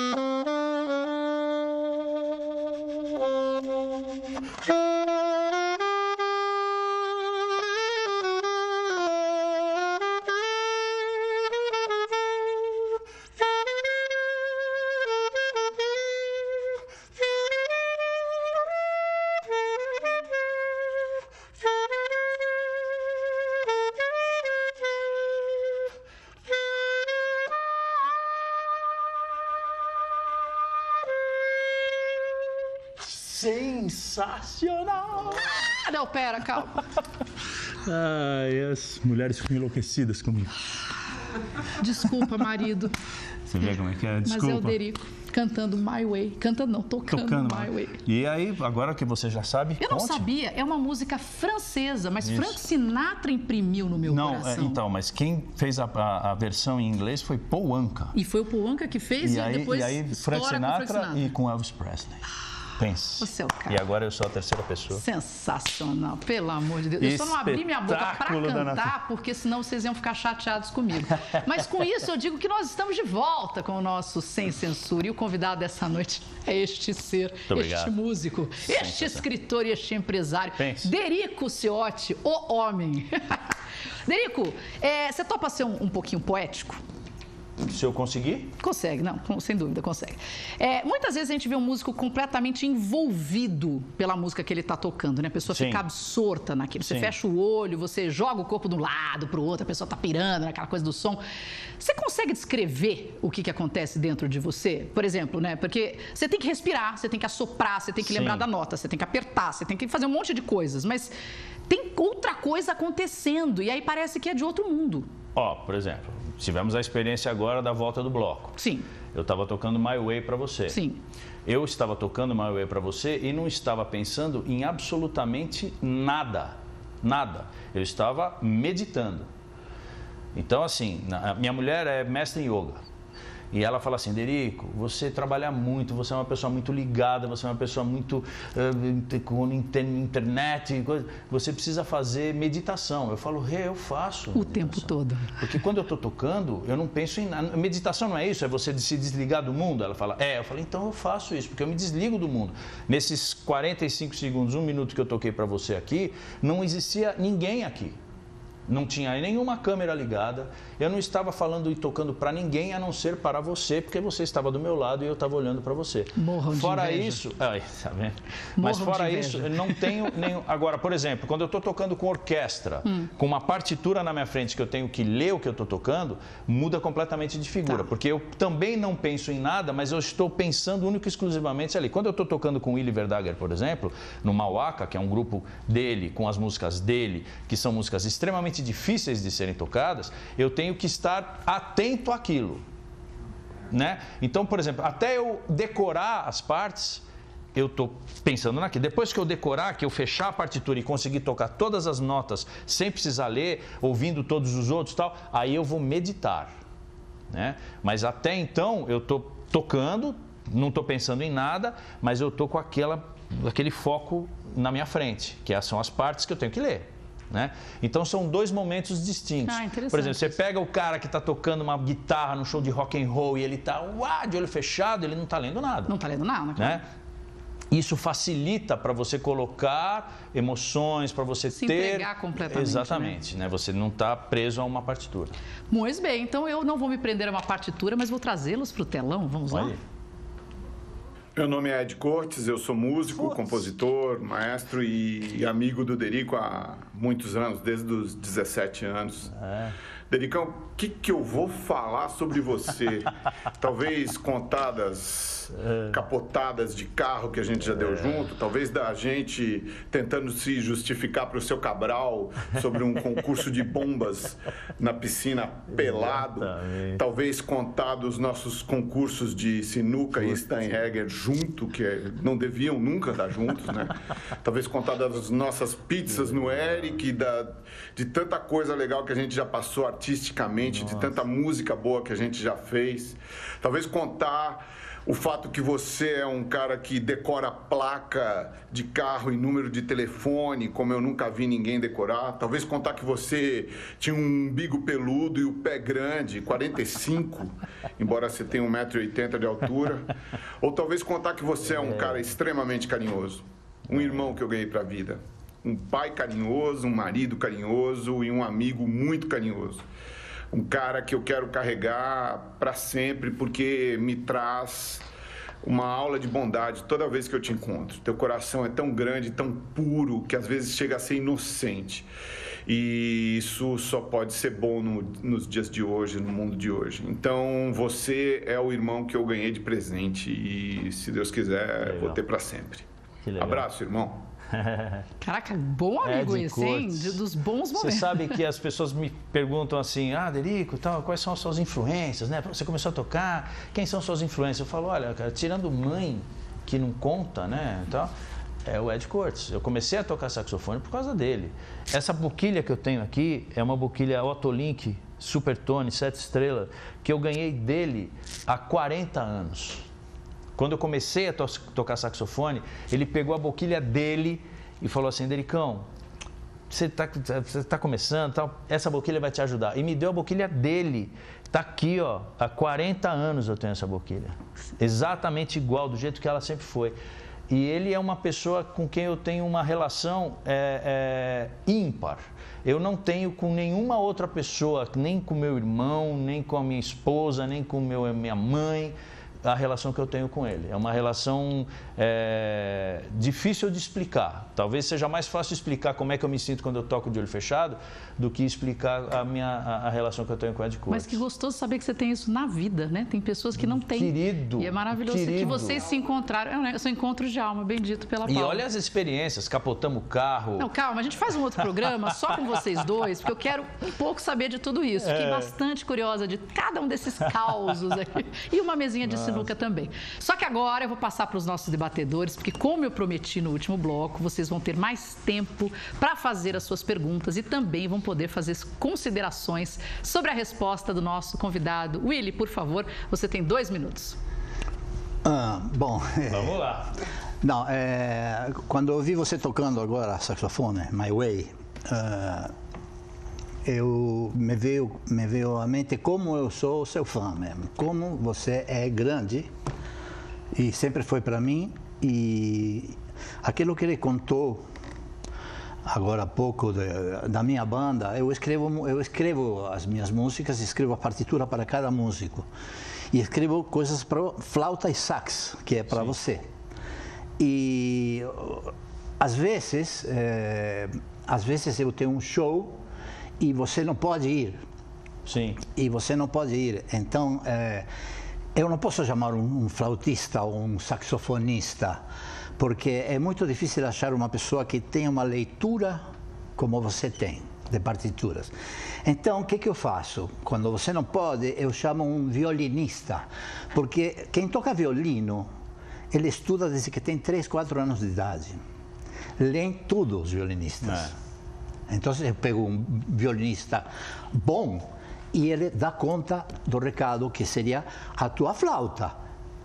Sensacional! Ah, não, pera, calma. Ai, as mulheres ficam enlouquecidas comigo. Desculpa, marido. Você vê como é que é? Desculpa. Mas é o Derico cantando My Way. Cantando não, tocando, tocando My Way. E aí, agora que você já sabe, Eu conte. não sabia, é uma música francesa, mas Isso. Frank Sinatra imprimiu no meu não, coração. Não, é, então, mas quem fez a, a, a, versão em inglês foi Paul Anka. E foi o Paul Anka que fez e, e aí, depois E aí, Frank Sinatra, Frank Sinatra, e com Elvis Presley. Pense. O cara. E agora eu sou a terceira pessoa. Sensacional, pelo amor de Deus. Eu só não abri minha boca para cantar, porque senão vocês iam ficar chateados comigo. Mas com isso eu digo que nós estamos de volta com o nosso Sem Censura. E o convidado dessa noite é este ser, este músico, este escritor e este empresário. Pense. Derico Ciotti, o homem. Derico, é, você topa ser um, um pouquinho poético? Se eu conseguir? Consegue, não, sem dúvida, consegue. É, muitas vezes a gente vê um músico completamente envolvido pela música que ele está tocando, né? A pessoa Sim. fica absorta naquilo. Você Sim. fecha o olho, você joga o corpo de um lado para o outro, a pessoa está pirando naquela coisa do som. Você consegue descrever o que, que acontece dentro de você? Por exemplo, né? Porque você tem que respirar, você tem que assoprar, você tem que Sim. lembrar da nota, você tem que apertar, você tem que fazer um monte de coisas, mas tem outra coisa acontecendo e aí parece que é de outro mundo. Ó, oh, por exemplo, tivemos a experiência agora da volta do bloco. Sim. Eu estava tocando My Way para você. Sim. eu estava tocando My Way para você e não estava pensando em absolutamente nada. Nada. Eu estava meditando. Então, assim, minha mulher é mestre em yoga. E ela fala assim, Derico, você trabalha muito, você é uma pessoa muito ligada, você é uma pessoa muito uh, com internet, você precisa fazer meditação. Eu falo, Rê, eu faço. O meditação. tempo todo. Porque quando eu estou tocando, eu não penso em nada. Meditação não é isso, é você se desligar do mundo. Ela fala, é. Eu falo, então eu faço isso, porque eu me desligo do mundo. Nesses 45 segundos, um minuto que eu toquei para você aqui, não existia ninguém aqui. Não tinha nenhuma câmera ligada. Eu não estava falando e tocando para ninguém a não ser para você, porque você estava do meu lado e eu estava olhando para você. Morram fora de isso, ai, tá vendo? Mas fora isso, eu não tenho nenhum. Agora, por exemplo, quando eu estou tocando com orquestra, hum. com uma partitura na minha frente que eu tenho que ler o que eu estou tocando, muda completamente de figura, tá. porque eu também não penso em nada, mas eu estou pensando único e exclusivamente ali. Quando eu estou tocando com o Willy Verdager, por exemplo, no Mauaca, que é um grupo dele, com as músicas dele, que são músicas extremamente difíceis de serem tocadas, eu tenho que estar atento àquilo. Né? Então, por exemplo, até eu decorar as partes, eu estou pensando naquilo. Depois que eu decorar, que eu fechar a partitura e conseguir tocar todas as notas sem precisar ler, ouvindo todos os outros tal, aí eu vou meditar. Né? Mas até então eu estou tocando, não estou pensando em nada, mas eu estou com aquela, aquele foco na minha frente, que são as partes que eu tenho que ler. Né? Então são dois momentos distintos. Ah, Por exemplo, você pega o cara que está tocando uma guitarra no show de rock and roll e ele está de olho fechado, ele não está lendo nada. Não está lendo nada, né? Isso facilita para você colocar emoções, para você Se ter. Se completamente. Exatamente, né? né? Você não está preso a uma partitura. Muito bem, então eu não vou me prender a uma partitura, mas vou trazê-los para o telão. Vamos Olha. lá? Meu nome é Ed Cortes, eu sou músico, compositor, maestro e amigo do Derico há muitos anos, desde os 17 anos. É. Dericão, o que, que eu vou falar sobre você? Talvez contadas é. capotadas de carro que a gente já deu é. junto, talvez da gente tentando se justificar para o seu Cabral sobre um concurso de bombas na piscina pelado, Exatamente. talvez contar dos nossos concursos de sinuca Putz. e Steinhegger junto, que é, não deviam nunca estar juntos, né? Talvez contar das nossas pizzas no Eric, da, de tanta coisa legal que a gente já passou artisticamente, Nossa. de tanta música boa que a gente já fez. Talvez contar o fato que você é um cara que decora placa de carro e número de telefone, como eu nunca vi ninguém decorar. Talvez contar que você tinha um umbigo peludo e o pé grande, 45, embora você tenha 1,80m de altura. Ou talvez contar que você é um cara extremamente carinhoso. Um irmão que eu ganhei pra vida. Um pai carinhoso, um marido carinhoso e um amigo muito carinhoso um cara que eu quero carregar para sempre porque me traz uma aula de bondade toda vez que eu te encontro. Teu coração é tão grande, tão puro, que às vezes chega a ser inocente. E isso só pode ser bom no, nos dias de hoje, no mundo de hoje. Então, você é o irmão que eu ganhei de presente e, se Deus quiser, vou ter para sempre. Abraço, irmão. Caraca, bom amigo Ed esse, hein? Dos bons momentos. Você sabe que as pessoas me perguntam assim, ah, Derico, tal, quais são as suas influências, né? Você começou a tocar, quem são suas influências? Eu falo, olha, cara, tirando mãe, que não conta, né? Então, é o Ed Cortes. Eu comecei a tocar saxofone por causa dele. Essa boquilha que eu tenho aqui é uma boquilha Otolink Supertone, sete estrelas, que eu ganhei dele há 40 anos. Quando eu comecei a to tocar saxofone, ele pegou a boquilha dele e falou assim: Dericão, você está tá começando, tal, essa boquilha vai te ajudar. E me deu a boquilha dele. Está aqui, ó, há 40 anos eu tenho essa boquilha. Exatamente igual, do jeito que ela sempre foi. E ele é uma pessoa com quem eu tenho uma relação é, é, ímpar. Eu não tenho com nenhuma outra pessoa, nem com meu irmão, nem com a minha esposa, nem com meu, minha mãe a relação que eu tenho com ele. É uma relação é, difícil de explicar. Talvez seja mais fácil explicar como é que eu me sinto quando eu toco de olho fechado do que explicar a minha a, a relação que eu tenho com o Ed Coates. Mas que gostoso saber que você tem isso na vida, né? Tem pessoas que não têm. Querido. E é maravilhoso querido. que vocês se encontraram. É, são encontros de alma, bendito pela Paula. E olha as experiências, capotamos o carro. Não, calma, a gente faz um outro programa só com vocês dois, porque eu quero um pouco saber de tudo isso. Fiquei é. bastante curiosa de cada um desses causos aqui. E uma mesinha de Nossa sinuca também. Só que agora eu vou passar para os nossos debatedores, porque como eu prometi no último bloco, vocês vão ter mais tempo para fazer as suas perguntas e também vão poder fazer considerações sobre a resposta do nosso convidado. Willy, por favor, você tem dois minutos. Ah, bom. Vamos lá. Não, é, quando eu ouvi você tocando agora saxofone, My Way, uh, eu me veio me veio à mente como eu sou seu fã mesmo, como você é grande e sempre foi para mim e aquilo que ele contou agora há pouco de, da minha banda, eu escrevo eu escrevo as minhas músicas, escrevo a partitura para cada músico e escrevo coisas para flauta e sax, que é para você. E às vezes, é, às vezes eu tenho um show e você não pode ir. Sim. E você não pode ir. Então, é, eu não posso chamar um, um flautista ou um saxofonista, porque é muito difícil achar uma pessoa que tenha uma leitura como você tem de partituras. Então, o que, que eu faço? Quando você não pode, eu chamo um violinista, porque quem toca violino ele estuda desde que tem 3, 4 anos de idade. Leem tudo os violinistas. É. Então eu pego um violinista bom e ele dá conta do recado que seria a tua flauta.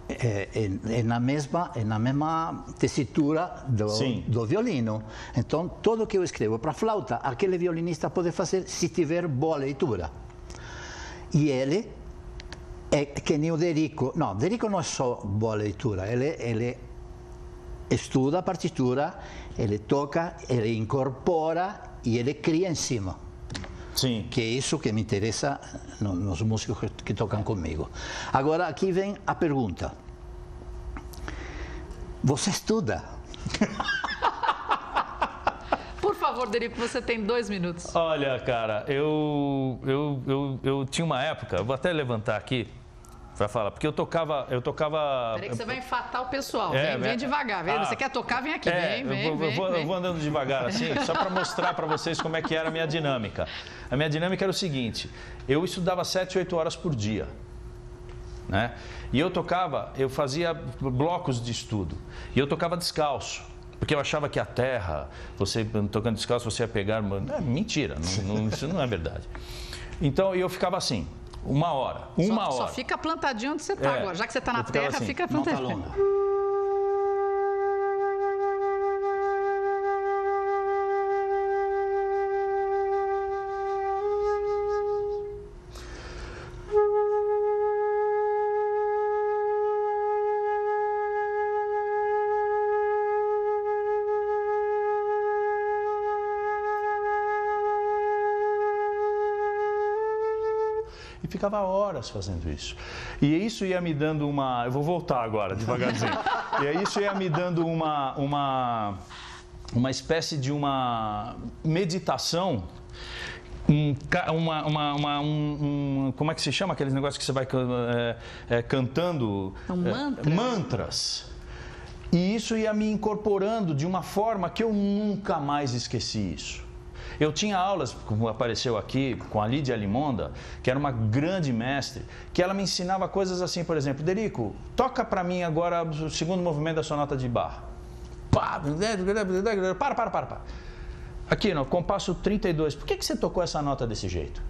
É, é, é, na mesma é na mesma tessitura do, do violino. Então tudo que eu escrevo para flauta, aquele violinista pode fazer se tiver boa leitura. E ele é que nem o Derico. Não, Derico não é só boa leitura, ele, ele estuda a partitura, ele toca, ele incorpora e ele cria em cima. Sim. Que é isso que me interessa nos músicos que, que tocam comigo. Agora, aqui vem a pergunta. Você estuda? Por favor, Derico, você tem dois minutos. Olha, cara, eu, eu, eu, eu tinha uma época, vou até levantar aqui, para falar, porque eu tocava, eu tocava. Peraí que você vai enfatar o pessoal. É, vem, vem devagar, vem. Ah, você quer tocar, vem aqui, é, vem, vem, eu vou, vem, vou, vem. eu vou andando devagar assim, só para mostrar para vocês como é que era a minha dinâmica. A minha dinâmica era o seguinte: eu estudava 7, 8 horas por dia. Né? E eu tocava, eu fazia blocos de estudo. E eu tocava descalço. Porque eu achava que a terra, você tocando descalço, você ia pegar. É, mentira, não, não, isso não é verdade. Então eu ficava assim, uma hora. Uma só, hora. Só fica plantadinho onde você está é, agora. Já que você está na terra, assim, fica plantadinho. ficava horas fazendo isso. E isso ia me dando uma. Eu vou voltar agora, devagarzinho. e isso ia me dando uma, uma, uma espécie de uma meditação um, uma, uma, uma um, um, como é que se chama aqueles negócios que você vai é, é, cantando um mantra. É, mantras e isso ia me incorporando de uma forma que eu nunca mais esqueci isso eu tinha aulas, como apareceu aqui, com a Lídia Limonda, que era uma grande mestre, que ela me ensinava coisas assim, por exemplo, Derico, toca para mim agora o segundo movimento da sonata de Bach. Para, para, para, para. Aqui, no compasso 32, por que, que você tocou essa nota desse jeito?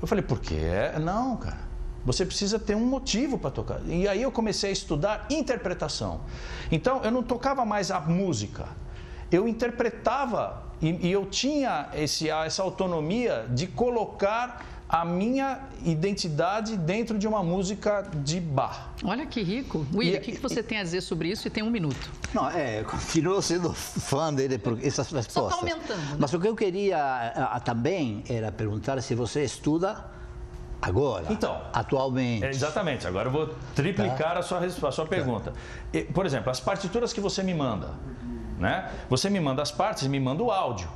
Eu falei, por quê? Não, cara. Você precisa ter um motivo para tocar. E aí eu comecei a estudar interpretação. Então eu não tocava mais a música, eu interpretava e, e eu tinha esse, essa autonomia de colocar a minha identidade dentro de uma música de bar. Olha que rico. William, o que, que você tem a dizer sobre isso? E tem um minuto. Não, é, continuo sendo fã dele por essas respostas. Só está aumentando. Né? Mas o que eu queria a, a, também era perguntar se você estuda agora, então, atualmente. É, exatamente. Agora eu vou triplicar tá? a, sua, a sua pergunta. E, por exemplo, as partituras que você me manda, né? Você me manda as partes, me manda o áudio.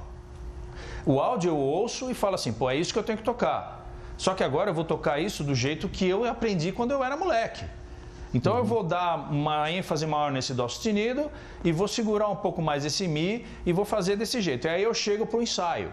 O áudio eu ouço e falo assim, pô, é isso que eu tenho que tocar. Só que agora eu vou tocar isso do jeito que eu aprendi quando eu era moleque. Então uhum. eu vou dar uma ênfase maior nesse dó sustenido e vou segurar um pouco mais esse mi e vou fazer desse jeito. E aí eu chego para o ensaio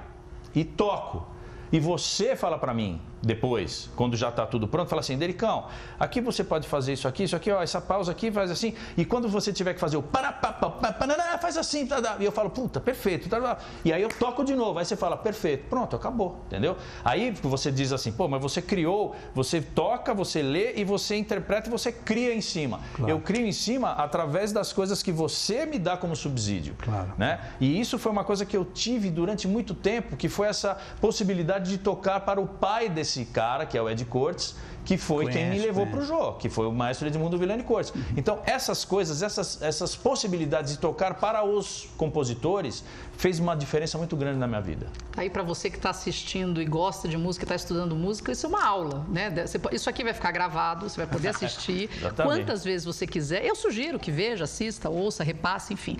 e toco. E você fala para mim, depois, quando já está tudo pronto, fala assim, Dericão, aqui você pode fazer isso aqui, isso aqui, ó, essa pausa aqui faz assim, e quando você tiver que fazer o para, pa, pa, pa, pa, faz assim, tá, tá. e eu falo, puta, perfeito, tá, tá. e aí eu toco de novo, aí você fala, perfeito, pronto, acabou, entendeu? Aí você diz assim, pô, mas você criou, você toca, você lê e você interpreta e você cria em cima. Claro. Eu crio em cima através das coisas que você me dá como subsídio, claro. né? E isso foi uma coisa que eu tive durante muito tempo, que foi essa possibilidade de tocar para o pai desse esse cara, que é o Ed Cortes, que foi Conhece, quem me levou para o jogo, que foi o maestro Edmundo Villani Cortes. Então, essas coisas, essas, essas possibilidades de tocar para os compositores, fez uma diferença muito grande na minha vida. Tá aí para você que está assistindo e gosta de música, está estudando música, isso é uma aula, né? Isso aqui vai ficar gravado, você vai poder assistir quantas vezes você quiser. Eu sugiro que veja, assista, ouça, repasse, enfim.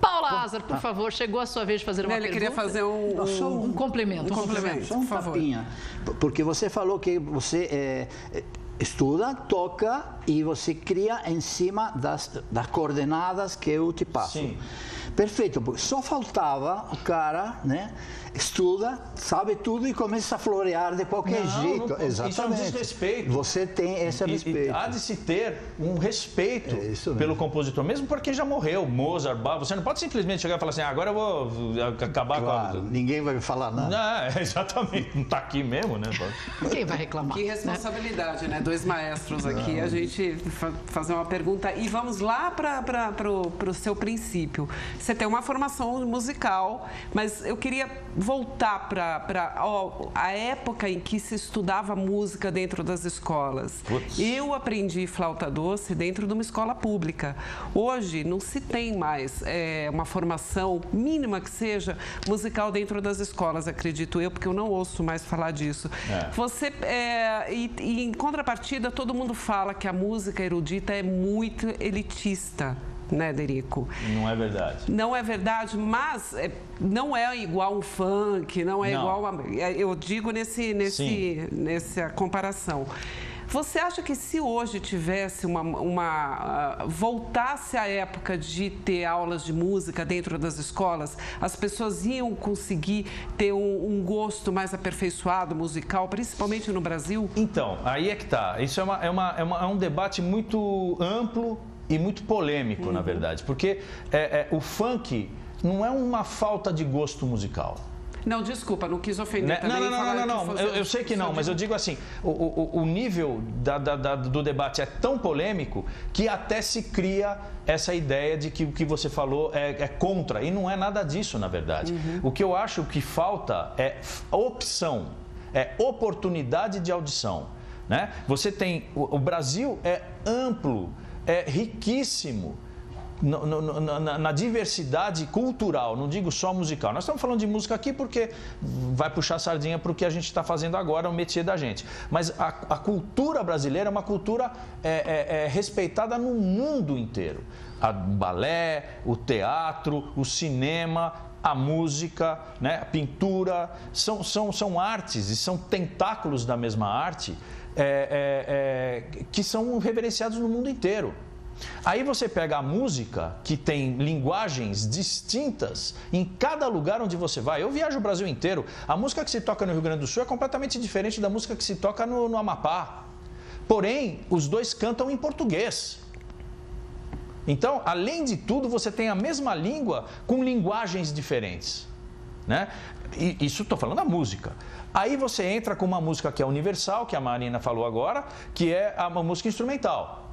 Paula Lázaro, por favor, chegou a sua vez de fazer uma Ele pergunta. queria fazer um, um, um complemento. Um complemento, só um tapinha. Porque você falou que você é, estuda, toca e você cria em cima das, das coordenadas que eu te passo. Sim. Perfeito, porque só faltava o cara, né? Estuda, sabe tudo e começa a florear de qualquer não, jeito. Não, Exatamente. Isso é um desrespeito. Você tem esse e, respeito. E há de se ter um respeito é pelo compositor, mesmo porque já morreu, Mozart, Bach. Você não pode simplesmente chegar e falar assim, ah, agora eu vou acabar claro, com a... Ninguém vai falar nada. Não, exatamente. Não está aqui mesmo, né? Quem vai reclamar? Que responsabilidade, né? né? Dois maestros aqui. Não. A gente fazer uma pergunta. E vamos lá para o seu princípio. Você tem uma formação musical, mas eu queria voltar para a época em que se estudava música dentro das escolas. Putz. Eu aprendi flauta doce dentro de uma escola pública. Hoje não se tem mais é, uma formação mínima que seja musical dentro das escolas, acredito eu, porque eu não ouço mais falar disso. É. Você é, e, e em contrapartida todo mundo fala que a música erudita é muito elitista né, Derico? Não é verdade. Não é verdade, mas é, não é igual um funk, não é não. igual a, é, eu digo nesse, nesse, nessa comparação. Você acha que se hoje tivesse uma, uma uh, voltasse a época de ter aulas de música dentro das escolas, as pessoas iam conseguir ter um, um gosto mais aperfeiçoado musical, principalmente no Brasil? Então, aí é que tá. Isso é, uma, é, uma, é, uma, é um debate muito amplo e muito polêmico, uhum. na verdade, porque é, é, o funk não é uma falta de gosto musical. Não, desculpa, não quis ofender né? também. Não, não, não, não, não. Eu, eu, sei que não, mas eu digo assim, o, o, o nível da, da, da, do debate é tão polêmico que até se cria essa ideia de que o que você falou é, é contra, e não é nada disso, na verdade. Uhum. O que eu acho que falta é opção, é oportunidade de audição. Né? Você tem, o, o Brasil é amplo, é riquíssimo. No, na, na, diversidade cultural, não digo só musical. Nós estamos falando de música aqui porque vai puxar sardinha para o que a gente está fazendo agora, o métier da gente. Mas a, a cultura brasileira é uma cultura é, é, é respeitada no mundo inteiro. o balé, o teatro, o cinema, a música, né, a pintura, são, são, são artes e são tentáculos da mesma arte é, é, é, que são reverenciados no mundo inteiro. Aí você pega a música, que tem linguagens distintas em cada lugar onde você vai. Eu viajo o Brasil inteiro. A música que se toca no Rio Grande do Sul é completamente diferente da música que se toca no, no Amapá. Porém, os dois cantam em português. Então, além de tudo, você tem a mesma língua com linguagens diferentes. Né? E isso estou falando da música. Aí você entra com uma música que é universal, que a Marina falou agora, que é uma música instrumental.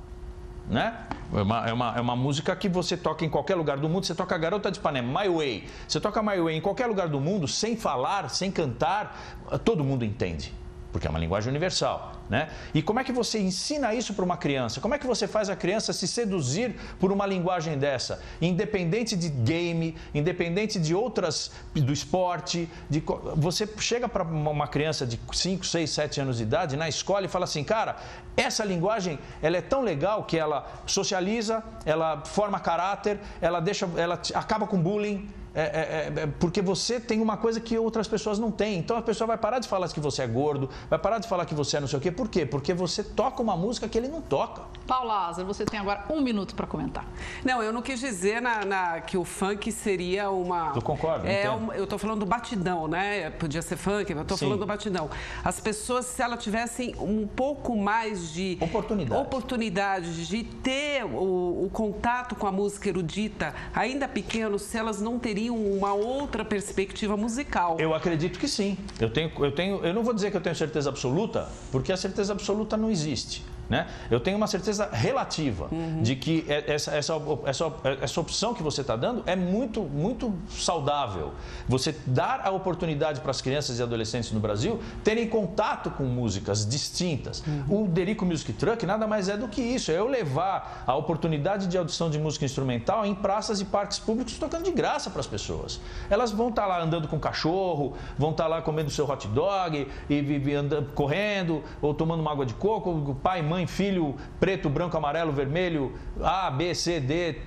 Né? É uma, é, uma, é uma música que você toca em qualquer lugar do mundo. Você toca Garota de Ipanema, My Way. Você toca My Way em qualquer lugar do mundo, sem falar, sem cantar, todo mundo entende porque é uma linguagem universal, né? E como é que você ensina isso para uma criança? Como é que você faz a criança se seduzir por uma linguagem dessa? Independente de game, independente de outras, do esporte, de, você chega para uma criança de 5, 6, 7 anos de idade na escola e fala assim, cara, essa linguagem ela é tão legal que ela socializa, ela forma caráter, ela deixa, ela acaba com bullying, é, é, é, porque você tem uma coisa que outras pessoas não têm. Então a pessoa vai parar de falar que você é gordo, vai parar de falar que você é não sei o quê. Por quê? Porque você toca uma música que ele não toca. Paulo Lázaro, você tem agora um minuto para comentar. Não, eu não quis dizer na, na, que o funk seria uma. Eu concordo. É, um, eu estou falando do batidão, né? Podia ser funk, eu estou falando do batidão. As pessoas, se elas tivessem um pouco mais de oportunidade, oportunidade de ter o, o contato com a música erudita, ainda pequenos, se elas não teriam uma outra perspectiva musical. Eu acredito que sim. Eu tenho, eu tenho, eu não vou dizer que eu tenho certeza absoluta, porque a certeza absoluta não existe. Né? Eu tenho uma certeza relativa uhum. de que essa, essa, essa, essa opção que você está dando é muito, muito saudável. Você dar a oportunidade para as crianças e adolescentes no Brasil terem contato com músicas distintas. Uhum. O Derico Music Truck nada mais é do que isso, é eu levar a oportunidade de audição de música instrumental em praças e parques públicos tocando de graça para as pessoas. Elas vão estar tá lá andando com cachorro, vão estar tá lá comendo seu hot dog e, e, e andando, correndo ou tomando uma água de coco, o pai, mãe mãe, filho, preto, branco, amarelo, vermelho, A, B, C, D,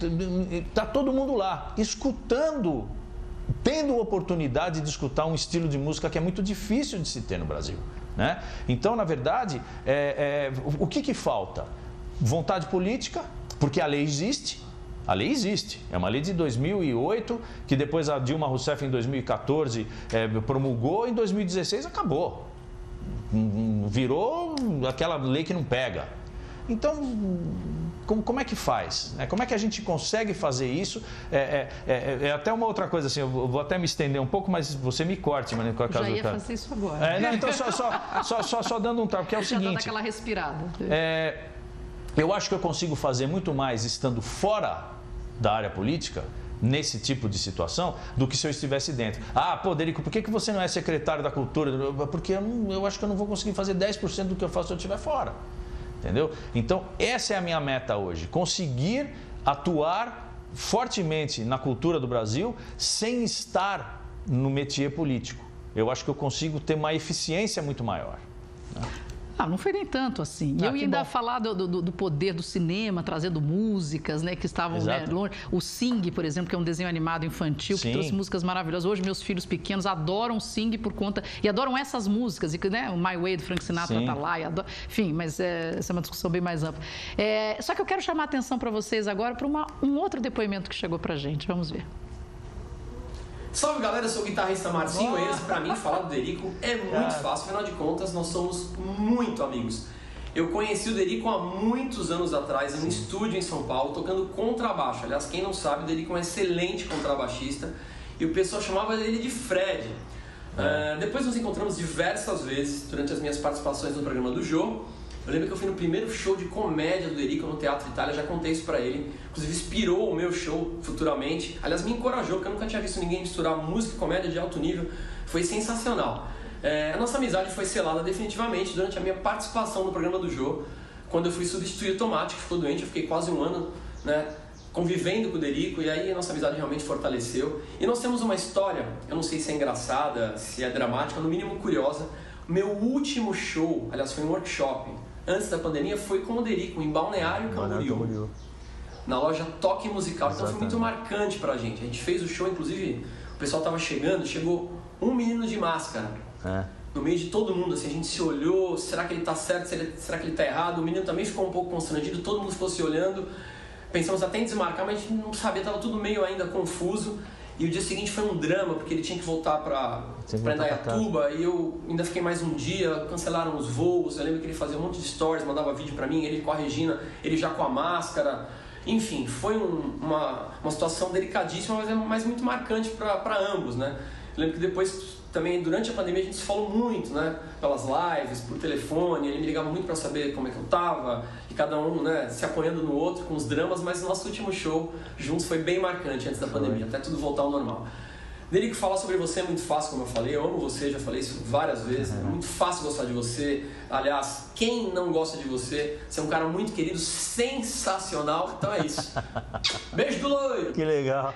está todo mundo lá, escutando, tendo oportunidade de escutar um estilo de música que é muito difícil de se ter no Brasil. Né? Então, na verdade, é, é, o que, que falta? Vontade política, porque a lei existe, a lei existe. É uma lei de 2008, que depois a Dilma Rousseff, em 2014, é, promulgou, em 2016 acabou virou aquela lei que não pega. Então, como, é que faz? É, como é que a gente consegue fazer isso? É, é, é, é até uma outra coisa, assim, eu vou até me estender um pouco, mas você me corte, mas com a casa Já ia fazer isso agora. É, não, então, só, só, só, só, dando um trago, porque é o Já seguinte... aquela respirada. É, eu acho que eu consigo fazer muito mais estando fora da área política nesse tipo de situação do que se eu estivesse dentro. Ah, pô, Derico, por que, que você não é secretário da cultura? Porque eu, não, eu acho que eu não vou conseguir fazer 10% do que eu faço se eu estiver fora. Entendeu? Então, essa é a minha meta hoje: conseguir atuar fortemente na cultura do Brasil sem estar no métier político. Eu acho que eu consigo ter uma eficiência muito maior. Né? Ah, não foi nem tanto assim. Ah, eu ia ainda bom. falar do, do, do, poder do cinema, trazendo músicas, né, que estavam né, longe. O Sing, por exemplo, que é um desenho animado infantil, Sim. que trouxe músicas maravilhosas. Hoje, meus filhos pequenos adoram Sing por conta. E adoram essas músicas. E, né, o My Way do Frank Sinatra está lá. Adoro, enfim, mas é, essa é uma discussão bem mais ampla. É, só que eu quero chamar a atenção para vocês agora para um outro depoimento que chegou para gente. Vamos ver. Salve galera, eu sou o guitarrista Marcinho oh. Pra mim falar do Derico é muito fácil, afinal de contas nós somos muito amigos. Eu conheci o Derico há muitos anos atrás em um estúdio em São Paulo, tocando contrabaixo. Aliás, quem não sabe, o Derico é um excelente contrabaixista e o pessoal chamava ele de Fred. É. Uh, depois nos encontramos diversas vezes durante as minhas participações no programa do Jô. Eu lembro que eu fui no primeiro show de comédia do Derico no Teatro Itália, já contei isso pra ele. Inclusive inspirou o meu show futuramente. Aliás, me encorajou, porque eu nunca tinha visto ninguém misturar música e comédia de alto nível. Foi sensacional. É, a nossa amizade foi selada definitivamente durante a minha participação no programa do Jô, quando eu fui substituir o Tomate, que ficou doente. Eu fiquei quase um ano né, convivendo com o Derico e aí a nossa amizade realmente fortaleceu. E nós temos uma história, eu não sei se é engraçada, se é dramática, no mínimo curiosa. Meu último show, aliás, foi um workshop antes da pandemia foi com o Derico, em Balneário Camboriú. Na loja Toque Musical. Exatamente. Então foi muito marcante pra gente. A gente fez o show, inclusive, o pessoal tava chegando, chegou um menino de máscara. É. No meio de todo mundo, assim, a gente se olhou, será que ele tá certo, será que ele tá errado? O menino também ficou um pouco constrangido, todo mundo ficou se olhando. Pensamos até em desmarcar, mas a gente não sabia, tava tudo meio ainda confuso. E o dia seguinte foi um drama, porque ele tinha que voltar para Indaiatuba e eu ainda fiquei mais um dia, cancelaram os voos. Eu lembro que ele fazia um monte de stories, mandava vídeo para mim, ele com a Regina, ele já com a máscara. Enfim, foi um, uma, uma situação delicadíssima, mas, é, mas muito marcante para ambos, né? Eu lembro que depois também durante a pandemia a gente se falou muito, né? Pelas lives, por telefone, ele me ligava muito para saber como é que eu tava, e cada um, né, se apoiando no outro com os dramas, mas o nosso último show juntos foi bem marcante antes da pandemia, até tudo voltar ao normal. Derico, falar sobre você é muito fácil, como eu falei, eu amo você, já falei isso várias vezes, é muito fácil gostar de você. Aliás, quem não gosta de você, você é um cara muito querido, sensacional, então é isso. Beijo do loiro! Que legal!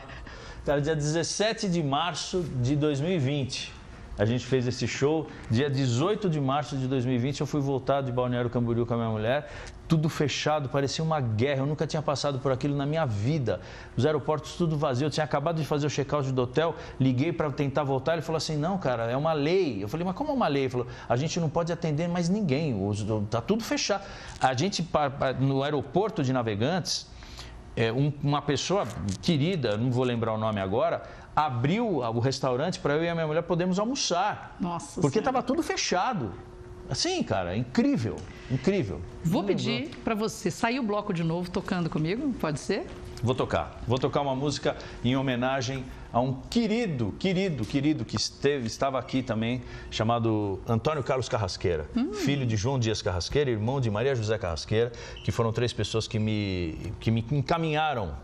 Cara, dia 17 de março de 2020 A gente fez esse show dia 18 de março de 2020. Eu fui voltado de Balneário Camboriú com a minha mulher, tudo fechado, parecia uma guerra. Eu nunca tinha passado por aquilo na minha vida. Os aeroportos tudo vazio. Eu tinha acabado de fazer o check-out do hotel, liguei para tentar voltar. Ele falou assim: não, cara, é uma lei. Eu falei: mas como é uma lei? Ele falou: a gente não pode atender mais ninguém, tá tudo fechado. A gente, no aeroporto de Navegantes, é, uma pessoa querida, não vou lembrar o nome agora, abriu o restaurante para eu e a minha mulher podermos almoçar. Nossa Porque estava tudo fechado. Assim, cara, incrível, incrível. Vou pedir para você sair o bloco de novo tocando comigo, pode ser? Vou tocar. Vou tocar uma música em homenagem a um querido, querido, querido que esteve, estava aqui também, chamado Antônio Carlos Carrasqueira, hum. filho de João Dias Carrasqueira, irmão de Maria José Carrasqueira, que foram três pessoas que me, que me encaminharam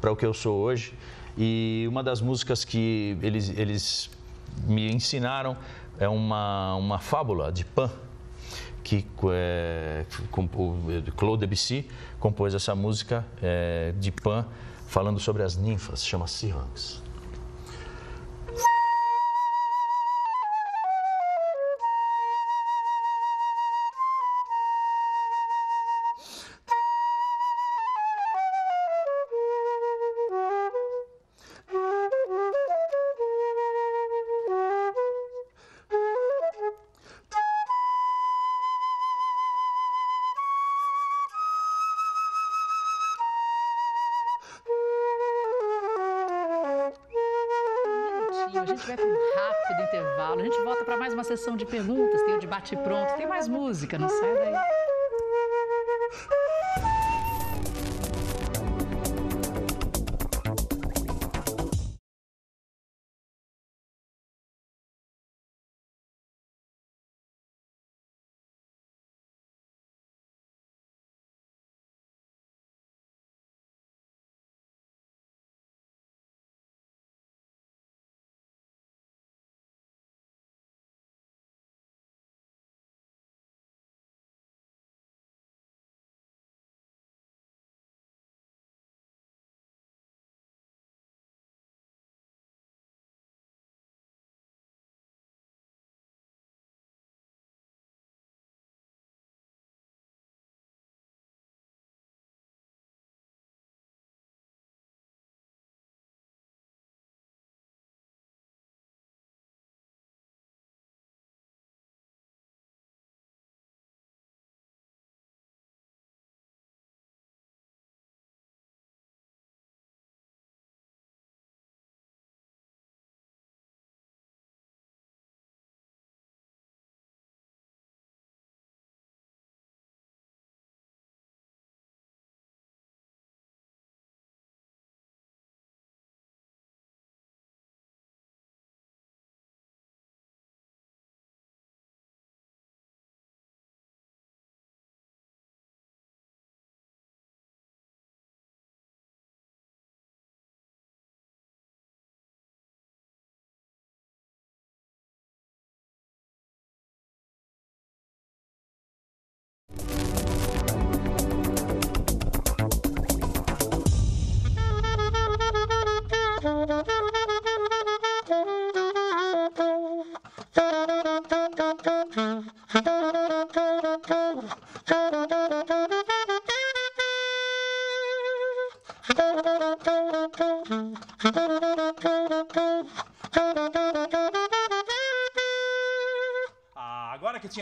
para o que eu sou hoje. E uma das músicas que eles, eles me ensinaram é uma, uma fábula de Pan, que é, Claude Debussy compôs essa música é, de Pan falando sobre as ninfas, chama Syrinx. Sessão de perguntas, tem o debate pronto, tem mais música, não sai daí.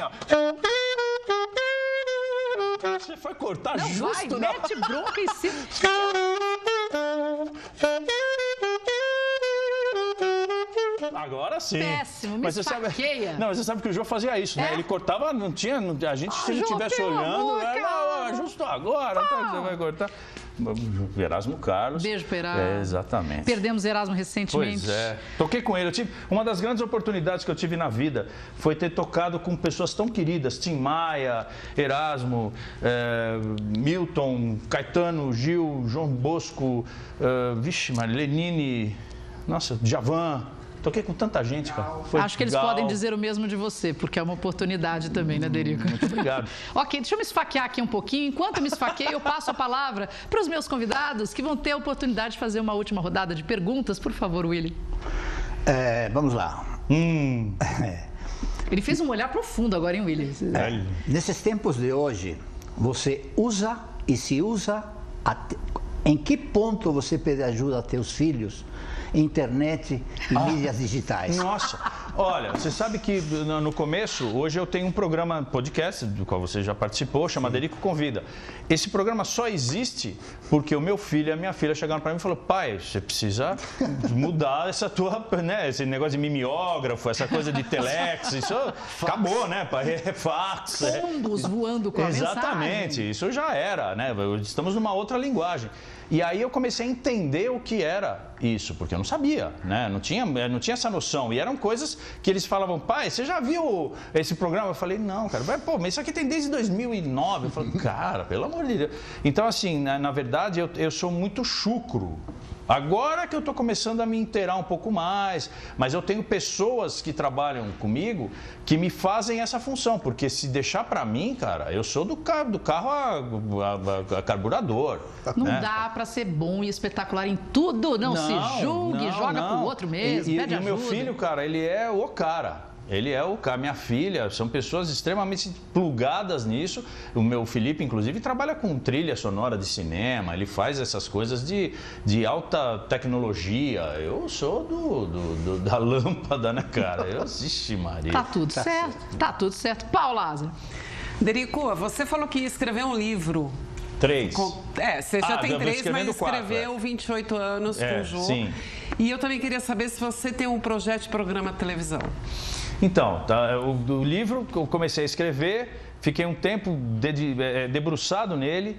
Tinha. Você foi cortar não, justo, vai, Mete bronca em cima. Agora sim. Péssimo, mas você sabe, Não, mas você sabe que o João fazia isso, né? É? Ele cortava, não tinha. A gente, se ele estivesse olhando, amor, era, justo agora, ah. tá, você vai cortar. Erasmo Carlos. Beijo para Erasmo. É, exatamente. Perdemos Erasmo recentemente. Pois é. Toquei com ele. Eu tive, uma das grandes oportunidades que eu tive na vida foi ter tocado com pessoas tão queridas. Tim Maia, Erasmo, é, Milton, Caetano, Gil, João Bosco, é, vixe, Lenine, nossa, Javan. Toquei com tanta gente, cara. Foi Acho que eles podem dizer o mesmo de você, porque é uma oportunidade também, né, Derico? Muito obrigado. ok, deixa eu me esfaquear aqui um pouquinho. Enquanto eu me esfaqueio, eu passo a palavra para os meus convidados que vão ter a oportunidade de fazer uma última rodada de perguntas. Por favor, Willy. É, vamos lá. Hum. Ele fez um olhar profundo agora, hein, Williams? É. Nesses tempos de hoje, você usa e se usa. Até, em que ponto você pede ajuda a teus filhos? Internet e ah, mídias digitais. Nossa, olha, você sabe que no começo, hoje eu tenho um programa podcast, do qual você já participou, chamado Derico Convida. Esse programa só existe porque o meu filho e a minha filha chegaram para mim e falaram: pai, você precisa mudar essa tua, né, esse negócio de mimeógrafo, essa coisa de telex, isso acabou, né, pai? É fax. Pombos é... voando com a Exatamente, mensagem. isso já era, né? Estamos numa outra linguagem. E aí eu comecei a entender o que era isso, porque eu não sabia, né? Não tinha, não tinha essa noção. E eram coisas que eles falavam, pai, você já viu esse programa? Eu falei, não, cara. Pô, mas isso aqui tem desde 2009. Eu falei, cara, pelo amor de Deus. Então, assim, na, na verdade, eu, eu sou muito chucro Agora que eu estou começando a me inteirar um pouco mais, mas eu tenho pessoas que trabalham comigo que me fazem essa função, porque se deixar para mim, cara, eu sou do carro, do carro a, a, a carburador. Não né? dá para ser bom e espetacular em tudo, não, não se julgue, não, joga não. pro outro mesmo, e, pede e, ajuda. E o meu filho, cara, ele é o cara. Ele é o cara, minha filha, são pessoas extremamente plugadas nisso. O meu Felipe, inclusive, trabalha com trilha sonora de cinema, ele faz essas coisas de, de alta tecnologia. Eu sou do, do, do da lâmpada, né, cara? Eu, ixi, Maria. Tá tudo tá certo, certo, tá tudo certo. Paulo Lázaro. Derico, você falou que ia escrever um livro. Três. Com... É, você já ah, tem três, mas escreveu quatro, é. 28 anos é, com o Jô. Sim. E eu também queria saber se você tem um projeto de programa de televisão. Então, tá, o, o livro eu comecei a escrever, fiquei um tempo de, de, é, debruçado nele,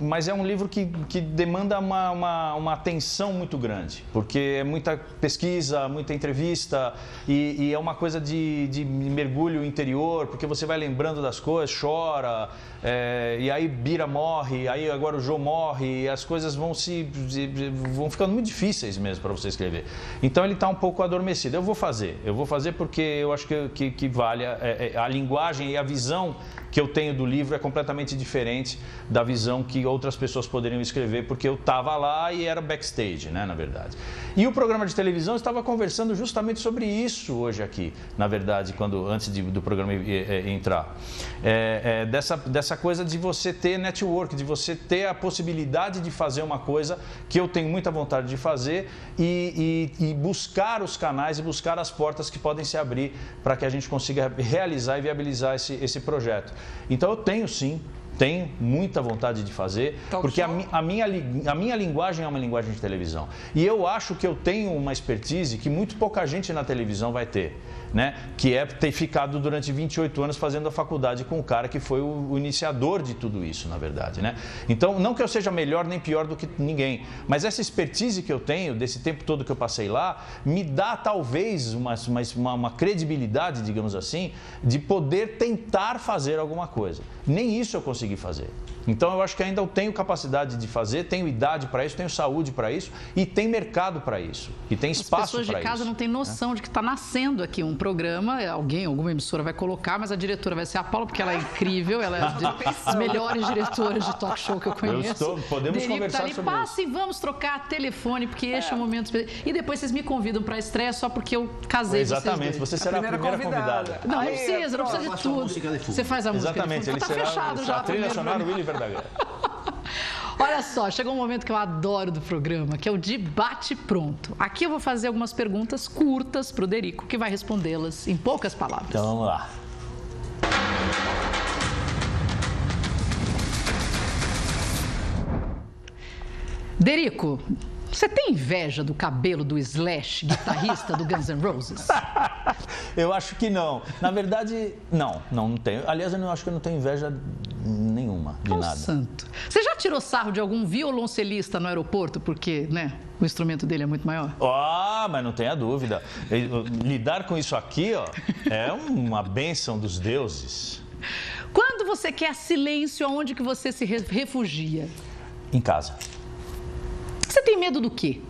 mas é um livro que, que demanda uma, uma, uma, atenção muito grande, porque é muita pesquisa, muita entrevista e, e é uma coisa de, de, mergulho interior, porque você vai lembrando das coisas, chora, é, e aí Bira morre, aí agora o João morre, e as coisas vão se vão ficando muito difíceis mesmo para você escrever. Então ele está um pouco adormecido. Eu vou fazer, eu vou fazer porque eu acho que, que, que vale a, é, é, a linguagem e a visão que eu tenho do livro é completamente diferente da visão que outras pessoas poderiam escrever, porque eu estava lá e era backstage, né, na verdade. E o programa de televisão estava conversando justamente sobre isso hoje aqui, na verdade, quando antes de, do programa entrar. É, é, dessa, dessa coisa de você ter network, de você ter a possibilidade de fazer uma coisa que eu tenho muita vontade de fazer e, e, e buscar os canais e buscar as portas que podem se abrir para que a gente consiga realizar e viabilizar esse, esse projeto. Então eu tenho sim tenho muita vontade de fazer, porque a, a, minha, a minha linguagem é uma linguagem de televisão. E eu acho que eu tenho uma expertise que muito pouca gente na televisão vai ter né? Que é ter ficado durante 28 anos fazendo a faculdade com o cara que foi o, iniciador de tudo isso, na verdade, né? Então, não que eu seja melhor nem pior do que ninguém, mas essa expertise que eu tenho, desse tempo todo que eu passei lá, me dá talvez uma, uma, uma credibilidade, digamos assim, de poder tentar fazer alguma coisa. Nem isso eu consegui fazer. Então eu acho que ainda eu tenho capacidade de fazer, tenho idade para isso, tenho saúde para isso e tem mercado para isso. E tem espaço para isso. As pessoas de casa não têm noção né? de que está nascendo aqui um programa, alguém, alguma emissora vai colocar, mas a diretora vai ser a Paula, porque ela é incrível, ela é as melhores diretoras de talk show que eu conheço. Eu estou, podemos Derico conversar tá ali, sobre Passa e vamos trocar telefone, porque este é, o momento. E depois vocês me convidam para a estreia só porque eu casei Exatamente, você será a primeira, a primeira convidada. convidada. Não, não precisa, não precisa de tudo. Você faz a música Exatamente, ele tá será fechado já. A trilha sonora Willy Olha só, chegou um momento que eu adoro do programa, que é o debate pronto. Aqui eu vou fazer algumas perguntas curtas para o Derico, que vai respondê-las em poucas palavras. Então vamos lá. Derico, você tem inveja do cabelo do Slash, guitarrista do Guns N' Roses? eu acho que não. Na verdade, não, não, não tenho. Aliás, eu não acho que eu não tenho inveja nenhuma, de oh, nada. santo. Você já tirou sarro de algum violoncelista no aeroporto? Porque, né, o instrumento dele é muito maior? Ah, mas não tenha dúvida. Lidar com isso aqui, ó, é uma bênção dos deuses. Quando você quer silêncio, aonde que você se refugia? Em casa. Você tem medo do quê?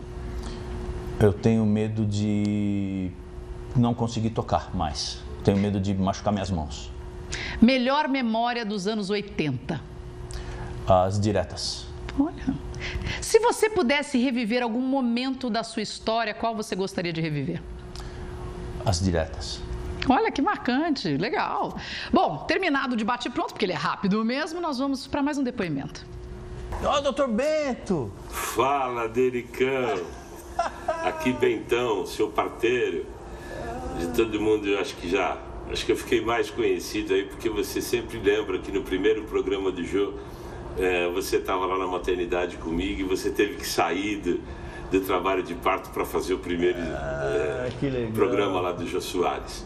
Eu tenho medo de não conseguir tocar mais. Tenho medo de machucar minhas mãos. Melhor memória dos anos 80? As diretas. Olha. Se você pudesse reviver algum momento da sua história, qual você gostaria de reviver? as diretas. Olha que marcante, legal. Bom, terminado o debate pronto, porque ele é rápido mesmo, nós vamos para mais um depoimento. Ó, oh, doutor Bento! Fala, Dericão! Aqui Bentão, seu parteiro. De todo mundo, eu acho que já. Acho que eu fiquei mais conhecido aí porque você sempre lembra que no primeiro programa do jogo é, você estava lá na maternidade comigo e você teve que sair do, do trabalho de parto para fazer o primeiro ah, é, programa lá do Jô Soares.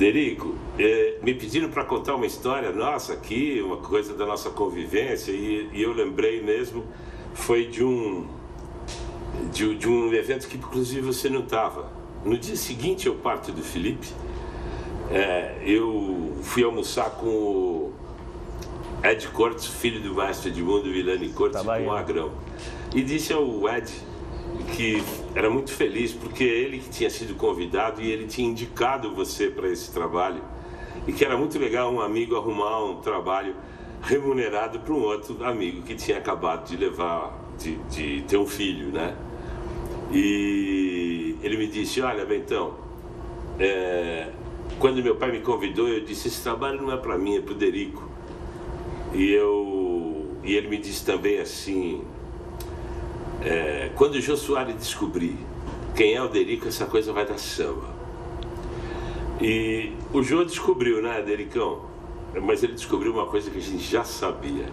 Derico, é, me pediram para contar uma história nossa aqui, uma coisa da nossa convivência, e, e eu lembrei mesmo, foi de um, de, de, um evento que inclusive você não estava. No dia seguinte ao parto do Felipe, é, eu fui almoçar com o Ed Cortes, filho do maestro Edmundo Vilani Cortes, com o Agrão. E disse ao Ed que era muito feliz porque ele que tinha sido convidado e ele tinha indicado você para esse trabalho e que era muito legal um amigo arrumar um trabalho remunerado para um outro amigo que tinha acabado de levar, de, de ter um filho, né? E ele me disse, olha, Bentão, é, quando meu pai me convidou, eu disse, esse trabalho não é para mim, é para o Derico. E, eu, e ele me disse também assim, é, quando o Jô Soares descobrir quem é o Derico, essa coisa vai dar samba. E o Jô descobriu, né, Dericão? Mas ele descobriu uma coisa que a gente já sabia.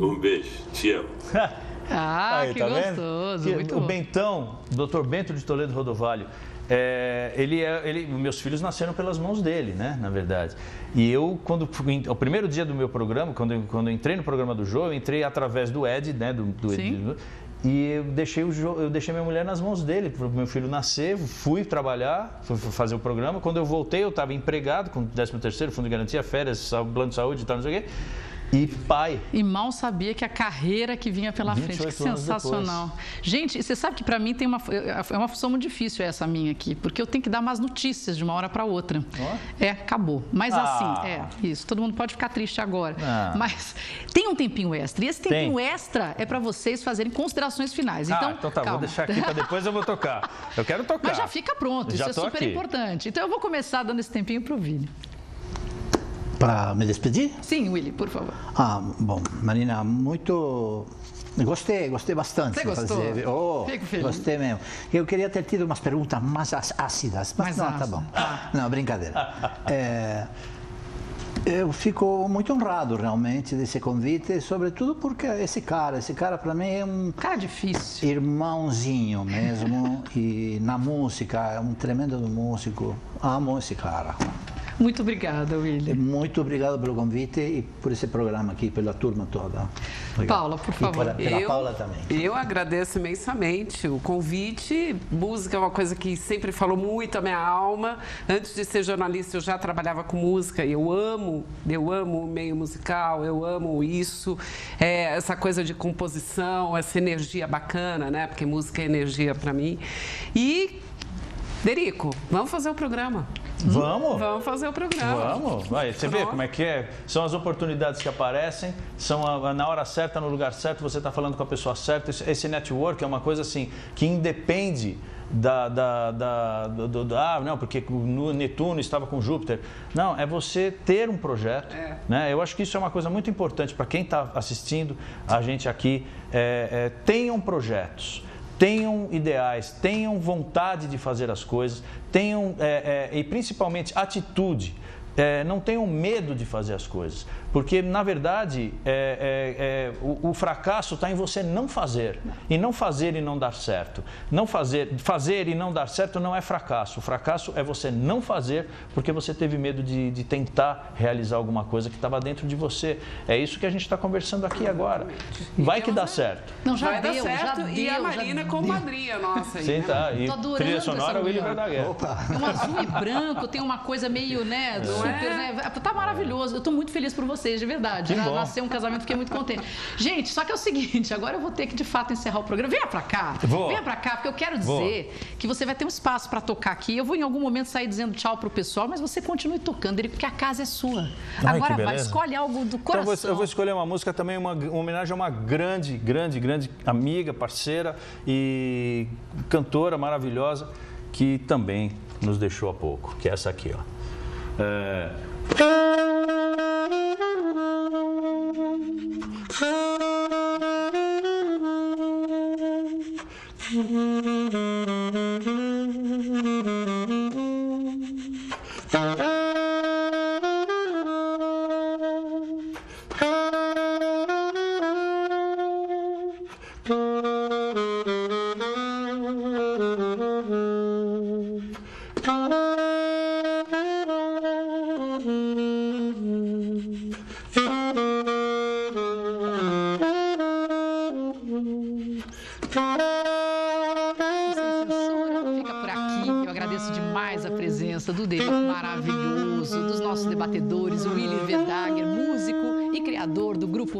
Um beijo, te amo. ah, Aí, que tá gostoso, que, muito O bom. Bentão, Dr. Bento de Toledo Rodovalho, é, ele é, ele, meus filhos nasceram pelas mãos dele, né, na verdade. E eu, quando o primeiro dia do meu programa, quando quando eu entrei no programa do Jô, eu entrei através do Ed, né, do, do Ed, e eu deixei, o, eu deixei minha mulher nas mãos dele, para o meu filho nascer, fui trabalhar, fui fazer o programa. Quando eu voltei, eu estava empregado, com 13 terceiro, fundo de garantia, férias, plano de saúde e tal, não sei o quê. E pai. E mal sabia que a carreira que vinha pela frente. Que sensacional. Gente, você sabe que para mim tem uma, é uma função muito difícil essa minha aqui, porque eu tenho que dar mais notícias de uma hora para outra. Oh? É, acabou. Mas ah. assim, é, isso. Todo mundo pode ficar triste agora. Ah. Mas tem um tempinho extra. E esse tempinho tem. extra é para vocês fazerem considerações finais. Então, ah, então tá, calma. vou deixar aqui para depois eu vou tocar. Eu quero tocar. Mas já fica pronto, já isso é super aqui. importante. Então eu vou começar dando esse tempinho pro Vini. Para me despedir? Sim, Willy, por favor. Ah, bom, Marina, muito. Gostei, gostei bastante Você gostou? fazer. Oh, Fico feliz. Gostei mesmo. Eu queria ter tido umas perguntas mais ácidas, mas mais não, ácido. tá bom. Ah. Não, brincadeira. É, eu fico muito honrado realmente desse convite, sobretudo porque esse cara, esse cara para mim é um cara difícil, irmãozinho mesmo e na música é um tremendo músico. Amo esse cara. Muito obrigada, William. Muito obrigado pelo convite e por esse programa aqui, pela turma toda. Obrigado. Paula, por favor. E pela, eu, Paula também. Eu agradeço imensamente o convite. Música é uma coisa que sempre falou muito a minha alma. Antes de ser jornalista, eu já trabalhava com música e eu amo, eu amo o meio musical, eu amo isso. É, essa coisa de composição, essa energia bacana, né? Porque música é energia para mim. E Derico, vamos fazer o programa. Vamos? Vamos fazer o programa. Vamos. Vai, você vê como é que é? São as oportunidades que aparecem, são a, na hora certa, no lugar certo, você está falando com a pessoa certa. Esse network é uma coisa assim que independe da, da, da do, do, ah, não, porque no Netuno estava com Júpiter. Não, é você ter um projeto. É. Né? Eu acho que isso é uma coisa muito importante para quem está assistindo a gente aqui. É, é, tenham projetos tenham ideais, tenham vontade de fazer as coisas, tenham é, é, e principalmente atitude. É, não tenham medo de fazer as coisas. Porque, na verdade, é, é, é, o, o, fracasso está em você não fazer. E não fazer e não dar certo. Não fazer, fazer e não dar certo não é fracasso. O fracasso é você não fazer porque você teve medo de, de tentar realizar alguma coisa que estava dentro de você. É isso que a gente está conversando aqui agora. Vai que dá certo. Não, já vai deu, dar certo. Já deu, e a Marina como madrinha nossa. Aí, Sim, né? tá. E trilha sonora, William Verdaguer. Opa. É um azul e branco, tem uma coisa meio, né, super, é. né? Tá maravilhoso. Eu estou muito feliz por você vocês, de verdade. Que Nasceu um casamento, fiquei muito contente. Gente, só que é o seguinte, agora eu vou ter que de fato encerrar o programa. Venha pra cá. Vou. Venha pra cá, porque eu quero dizer vou. que você vai ter um espaço para tocar aqui. Eu vou em algum momento sair dizendo tchau pro pessoal, mas você continue tocando ele, porque a casa é sua. Ai, agora vai, escolhe algo do coração. Então eu, vou, eu vou escolher uma música também, uma, uma homenagem a uma grande, grande, grande amiga, parceira e cantora maravilhosa que também nos deixou há pouco, que é essa aqui, ó. É... Mm-hmm.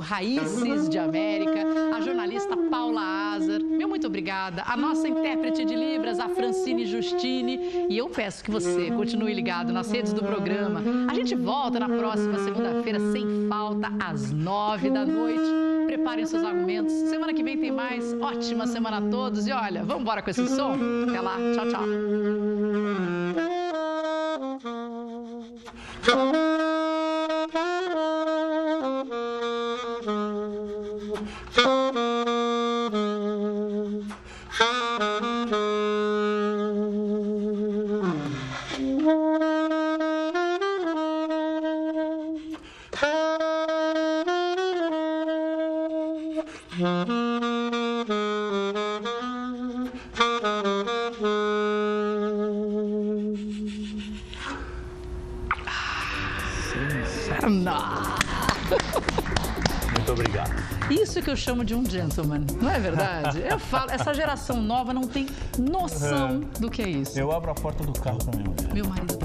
Raízes de América, a jornalista Paula Azar. Meu muito obrigada. A nossa intérprete de Libras, a Francine Justine. E eu peço que você continue ligado nas redes do programa. A gente volta na próxima segunda-feira, sem falta, às nove da noite. Preparem seus argumentos. Semana que vem tem mais. Ótima semana a todos. E olha, vamos embora com esse som? Até lá. Tchau, tchau. Cup. Que eu chamo de um gentleman, não é verdade? Eu falo, essa geração nova não tem noção do que é isso. Eu abro a porta do carro para minha mulher. Meu marido